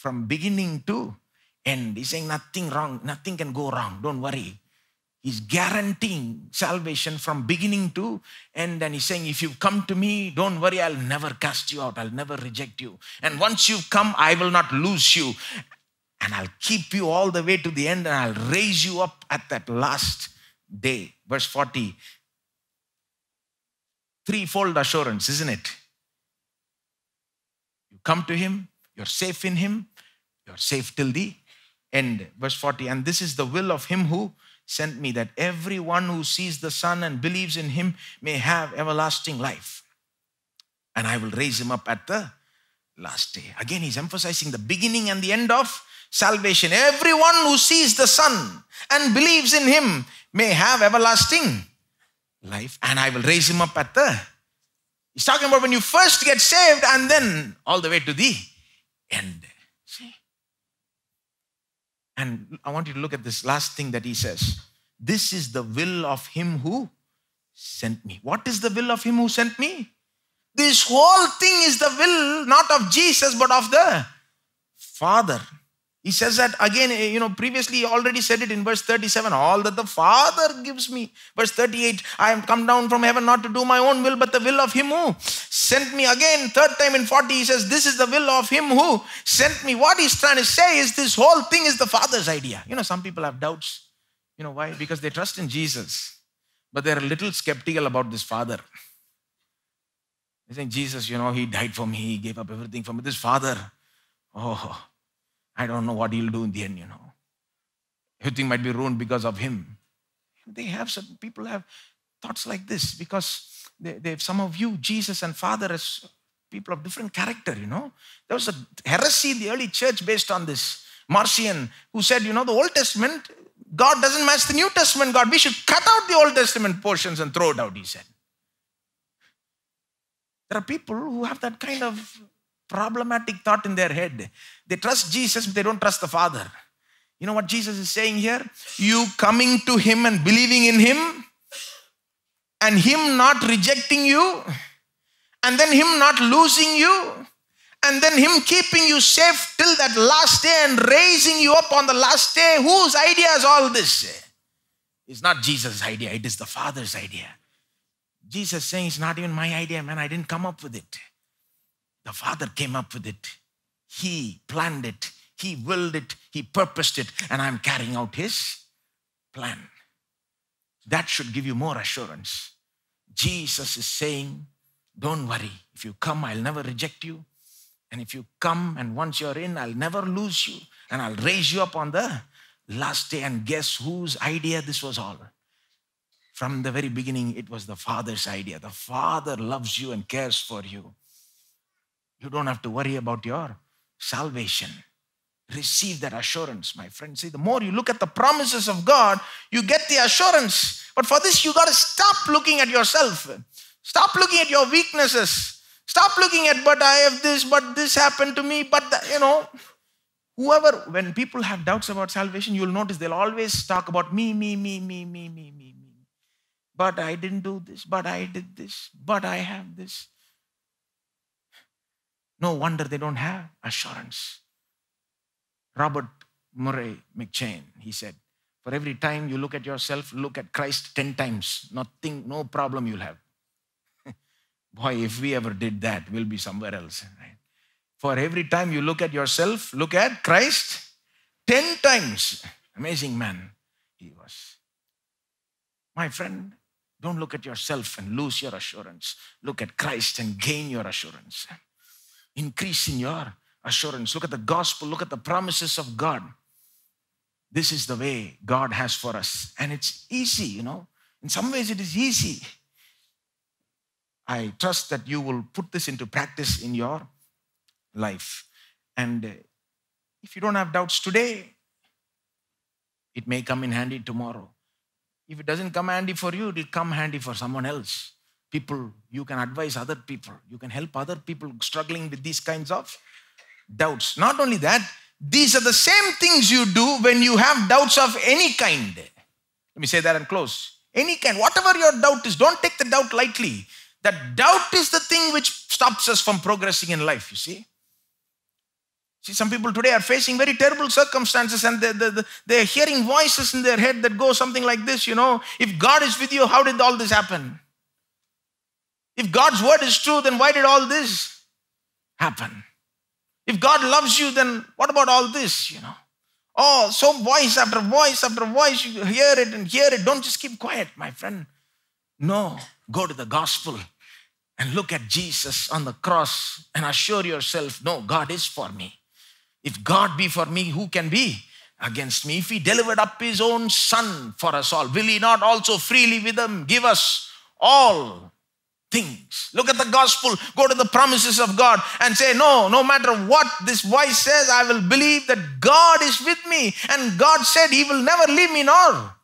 S1: from beginning to end. He's saying nothing wrong, nothing can go wrong. Don't worry. He's guaranteeing salvation from beginning to end. And he's saying, if you come to me, don't worry, I'll never cast you out. I'll never reject you. And once you've come, I will not lose you. And I'll keep you all the way to the end and I'll raise you up at that last day. Verse 40. Threefold assurance, isn't it? You come to him, you're safe in him, you're safe till the end. Verse 40. And this is the will of him who sent me that everyone who sees the Son and believes in him may have everlasting life. And I will raise him up at the last day. Again, he's emphasizing the beginning and the end of salvation. Everyone who sees the Son and believes in him may have everlasting life, and I will raise him up at the. He's talking about when you first get saved and then all the way to the end. See? And I want you to look at this last thing that he says. This is the will of him who sent me. What is the will of him who sent me? This whole thing is the will not of Jesus but of the Father. He says that again, eh, you know, previously he already said it in verse 37 all that the Father gives me. Verse 38 I am come down from heaven not to do my own will, but the will of him who sent me. Again, third time in 40, he says, This is the will of him who sent me. What he's trying to say is this whole thing is the Father's idea. You know, some people have doubts. You know why? Because they trust in Jesus, but they're a little skeptical about this Father. They think, Jesus, you know, he died for me, he gave up everything for me. This Father, oh, I don't know what he'll do in the end, you know. Everything might be ruined because of him. They have certain people have thoughts like this because they, they some of you, Jesus and Father, as people of different character, you know. There was a heresy in the early church based on this. Marcion, who said, you know, the Old Testament, God doesn't match the New Testament God. We should cut out the Old Testament portions and throw it out, he said. There are people who have that kind of problematic thought in their head. They trust Jesus, but they don't trust the Father. You know what Jesus is saying here? You coming to Him and believing in Him, and Him not rejecting you, and then Him not losing you, and then Him keeping you safe till that last day and raising you up on the last day. Whose idea is all this? It's not Jesus' idea, it is the Father's idea. Jesus saying it's not even my idea, man. I didn't come up with it. The Father came up with it. He planned it. He willed it. He purposed it. And I'm carrying out His plan. That should give you more assurance. Jesus is saying, Don't worry. If you come, I'll never reject you. And if you come and once you're in, I'll never lose you. And I'll raise you up on the last day. And guess whose idea this was all? From the very beginning, it was the Father's idea. The Father loves you and cares for you. You don't have to worry about your salvation. Receive that assurance, my friend. See, the more you look at the promises of God, you get the assurance. But for this, you got to stop looking at yourself. Stop looking at your weaknesses. Stop looking at, but I have this, but this happened to me, but that, you know. Whoever, when people have doubts about salvation, you'll notice they'll always talk about me, me, me, me, me, me, me, me. But I didn't do this, but I did this, but I have this. No wonder they don't have assurance. Robert Murray M'Cheyne, he said, for every time you look at yourself, look at Christ 10 times. Nothing, no problem you'll have. (laughs) Boy, if we ever did that, we'll be somewhere else. Right? For every time you look at yourself, look at Christ 10 times. Amazing man he was. My friend, don't look at yourself and lose your assurance. Look at Christ and gain your assurance increase in your assurance. Look at the gospel, look at the promises of God. This is the way God has for us. And it's easy, you know. In some ways, it is easy. I trust that you will put this into practice in your life. And uh, if you don't have doubts today, it may come in handy tomorrow. If it doesn't come handy for you, it will come handy for someone else people, you can advise other people, you can help other people struggling with these kinds of doubts. Not only that, these are the same things you do when you have doubts of any kind. Let me say that and close. Any kind, whatever your doubt is, don't take the doubt lightly. That doubt is the thing which stops us from progressing in life, you see. See, some people today are facing very terrible circumstances and they're, they're, they're hearing voices in their head that go something like this, you know, if God is with you, how did all this happen? If God's word is true, then why did all this happen? If God loves you, then what about all this, you know? Oh, so voice after voice after voice, you hear it and hear it. Don't just keep quiet, my friend. No, go to the gospel and look at Jesus on the cross and assure yourself, no, God is for me. If God be for me, who can be against me? If he delivered up his own son for us all, will he not also freely with him give us all things? Look at the gospel, go to the promises of God and say, No, no matter what this voice says, I will believe that God is with me. And God said, He will never leave me nor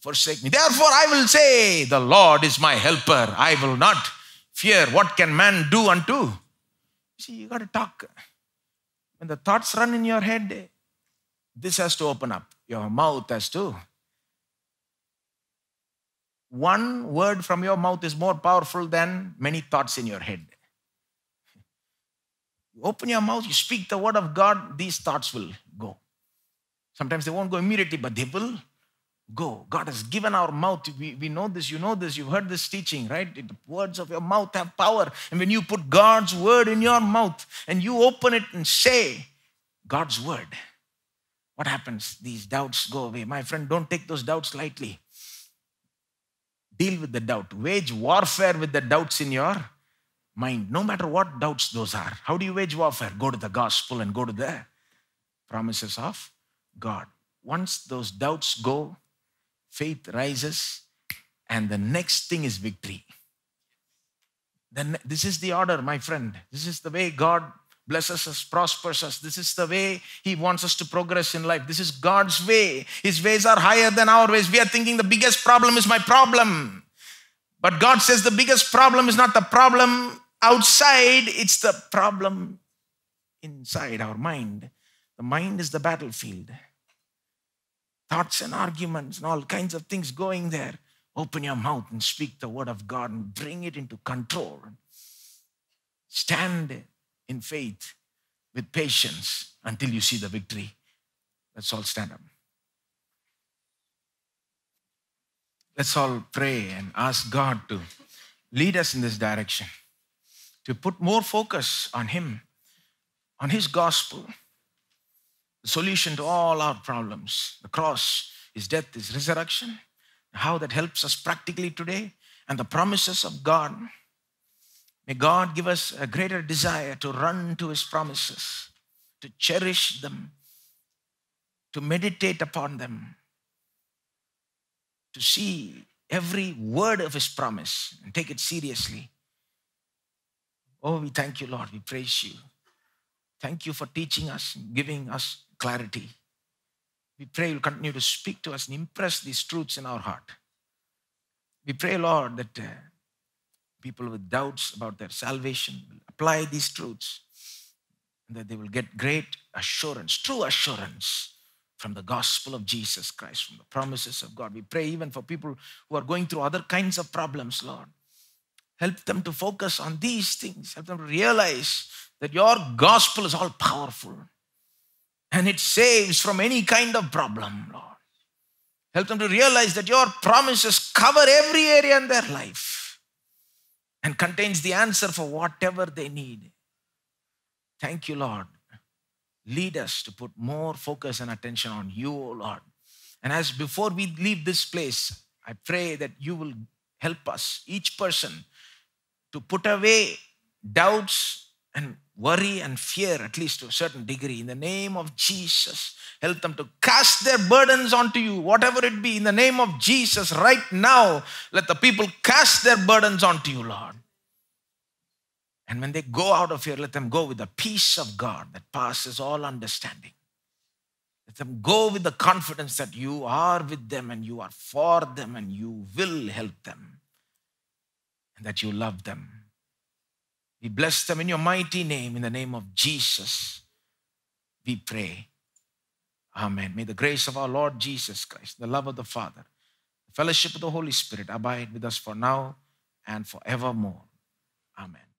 S1: forsake me. Therefore, I will say, The Lord is my helper. I will not fear. What can man do unto? See, you got to talk. When the thoughts run in your head, this has to open up. Your mouth has to. One word from your mouth is more powerful than many thoughts in your head. You open your mouth, you speak the word of God, these thoughts will go. Sometimes they won't go immediately, but they will go. God has given our mouth. We, we know this, you know this, you've heard this teaching, right? The words of your mouth have power. And when you put God's word in your mouth and you open it and say God's word, what happens? These doubts go away. My friend, don't take those doubts lightly. Deal with the doubt. Wage warfare with the doubts in your mind, no matter what doubts those are. How do you wage warfare? Go to the gospel and go to the promises of God. Once those doubts go, faith rises, and the next thing is victory. Then this is the order, my friend. This is the way God blesses us, prospers us. This is the way He wants us to progress in life. This is God's way. His ways are higher than our ways. We are thinking the biggest problem is my problem. But God says the biggest problem is not the problem outside, it's the problem inside our mind. The mind is the battlefield thoughts and arguments and all kinds of things going there. Open your mouth and speak the word of God and bring it into control. Stand in faith with patience until you see the victory. Let's all stand up. Let's all pray and ask God to lead us in this direction, to put more focus on Him, on His gospel the solution to all our problems. The cross, His death, His resurrection, how that helps us practically today, and the promises of God. May God give us a greater desire to run to His promises, to cherish them, to meditate upon them, to see every word of His promise and take it seriously. Oh, we thank you, Lord. We praise you. Thank you for teaching us, and giving us clarity. We pray you'll continue to speak to us and impress these truths in our heart. We pray, Lord, that uh, people with doubts about their salvation will apply these truths and that they will get great assurance, true assurance from the gospel of Jesus Christ, from the promises of God. We pray even for people who are going through other kinds of problems, Lord. Help them to focus on these things. Help them realize that your gospel is all powerful and it saves from any kind of problem, Lord. Help them to realize that your promises cover every area in their life and contains the answer for whatever they need. Thank you, Lord. Lead us to put more focus and attention on you, O Lord. And as before we leave this place, I pray that you will help us, each person, to put away doubts and worry and fear, at least to a certain degree. In the name of Jesus, help them to cast their burdens onto you, whatever it be. In the name of Jesus, right now, let the people cast their burdens onto you, Lord. And when they go out of here, let them go with the peace of God that passes all understanding. Let them go with the confidence that you are with them and you are for them and you will help them and that you love them we bless them in your mighty name, in the name of Jesus. We pray. Amen. May the grace of our Lord Jesus Christ, the love of the Father, the fellowship of the Holy Spirit abide with us for now and forevermore. Amen.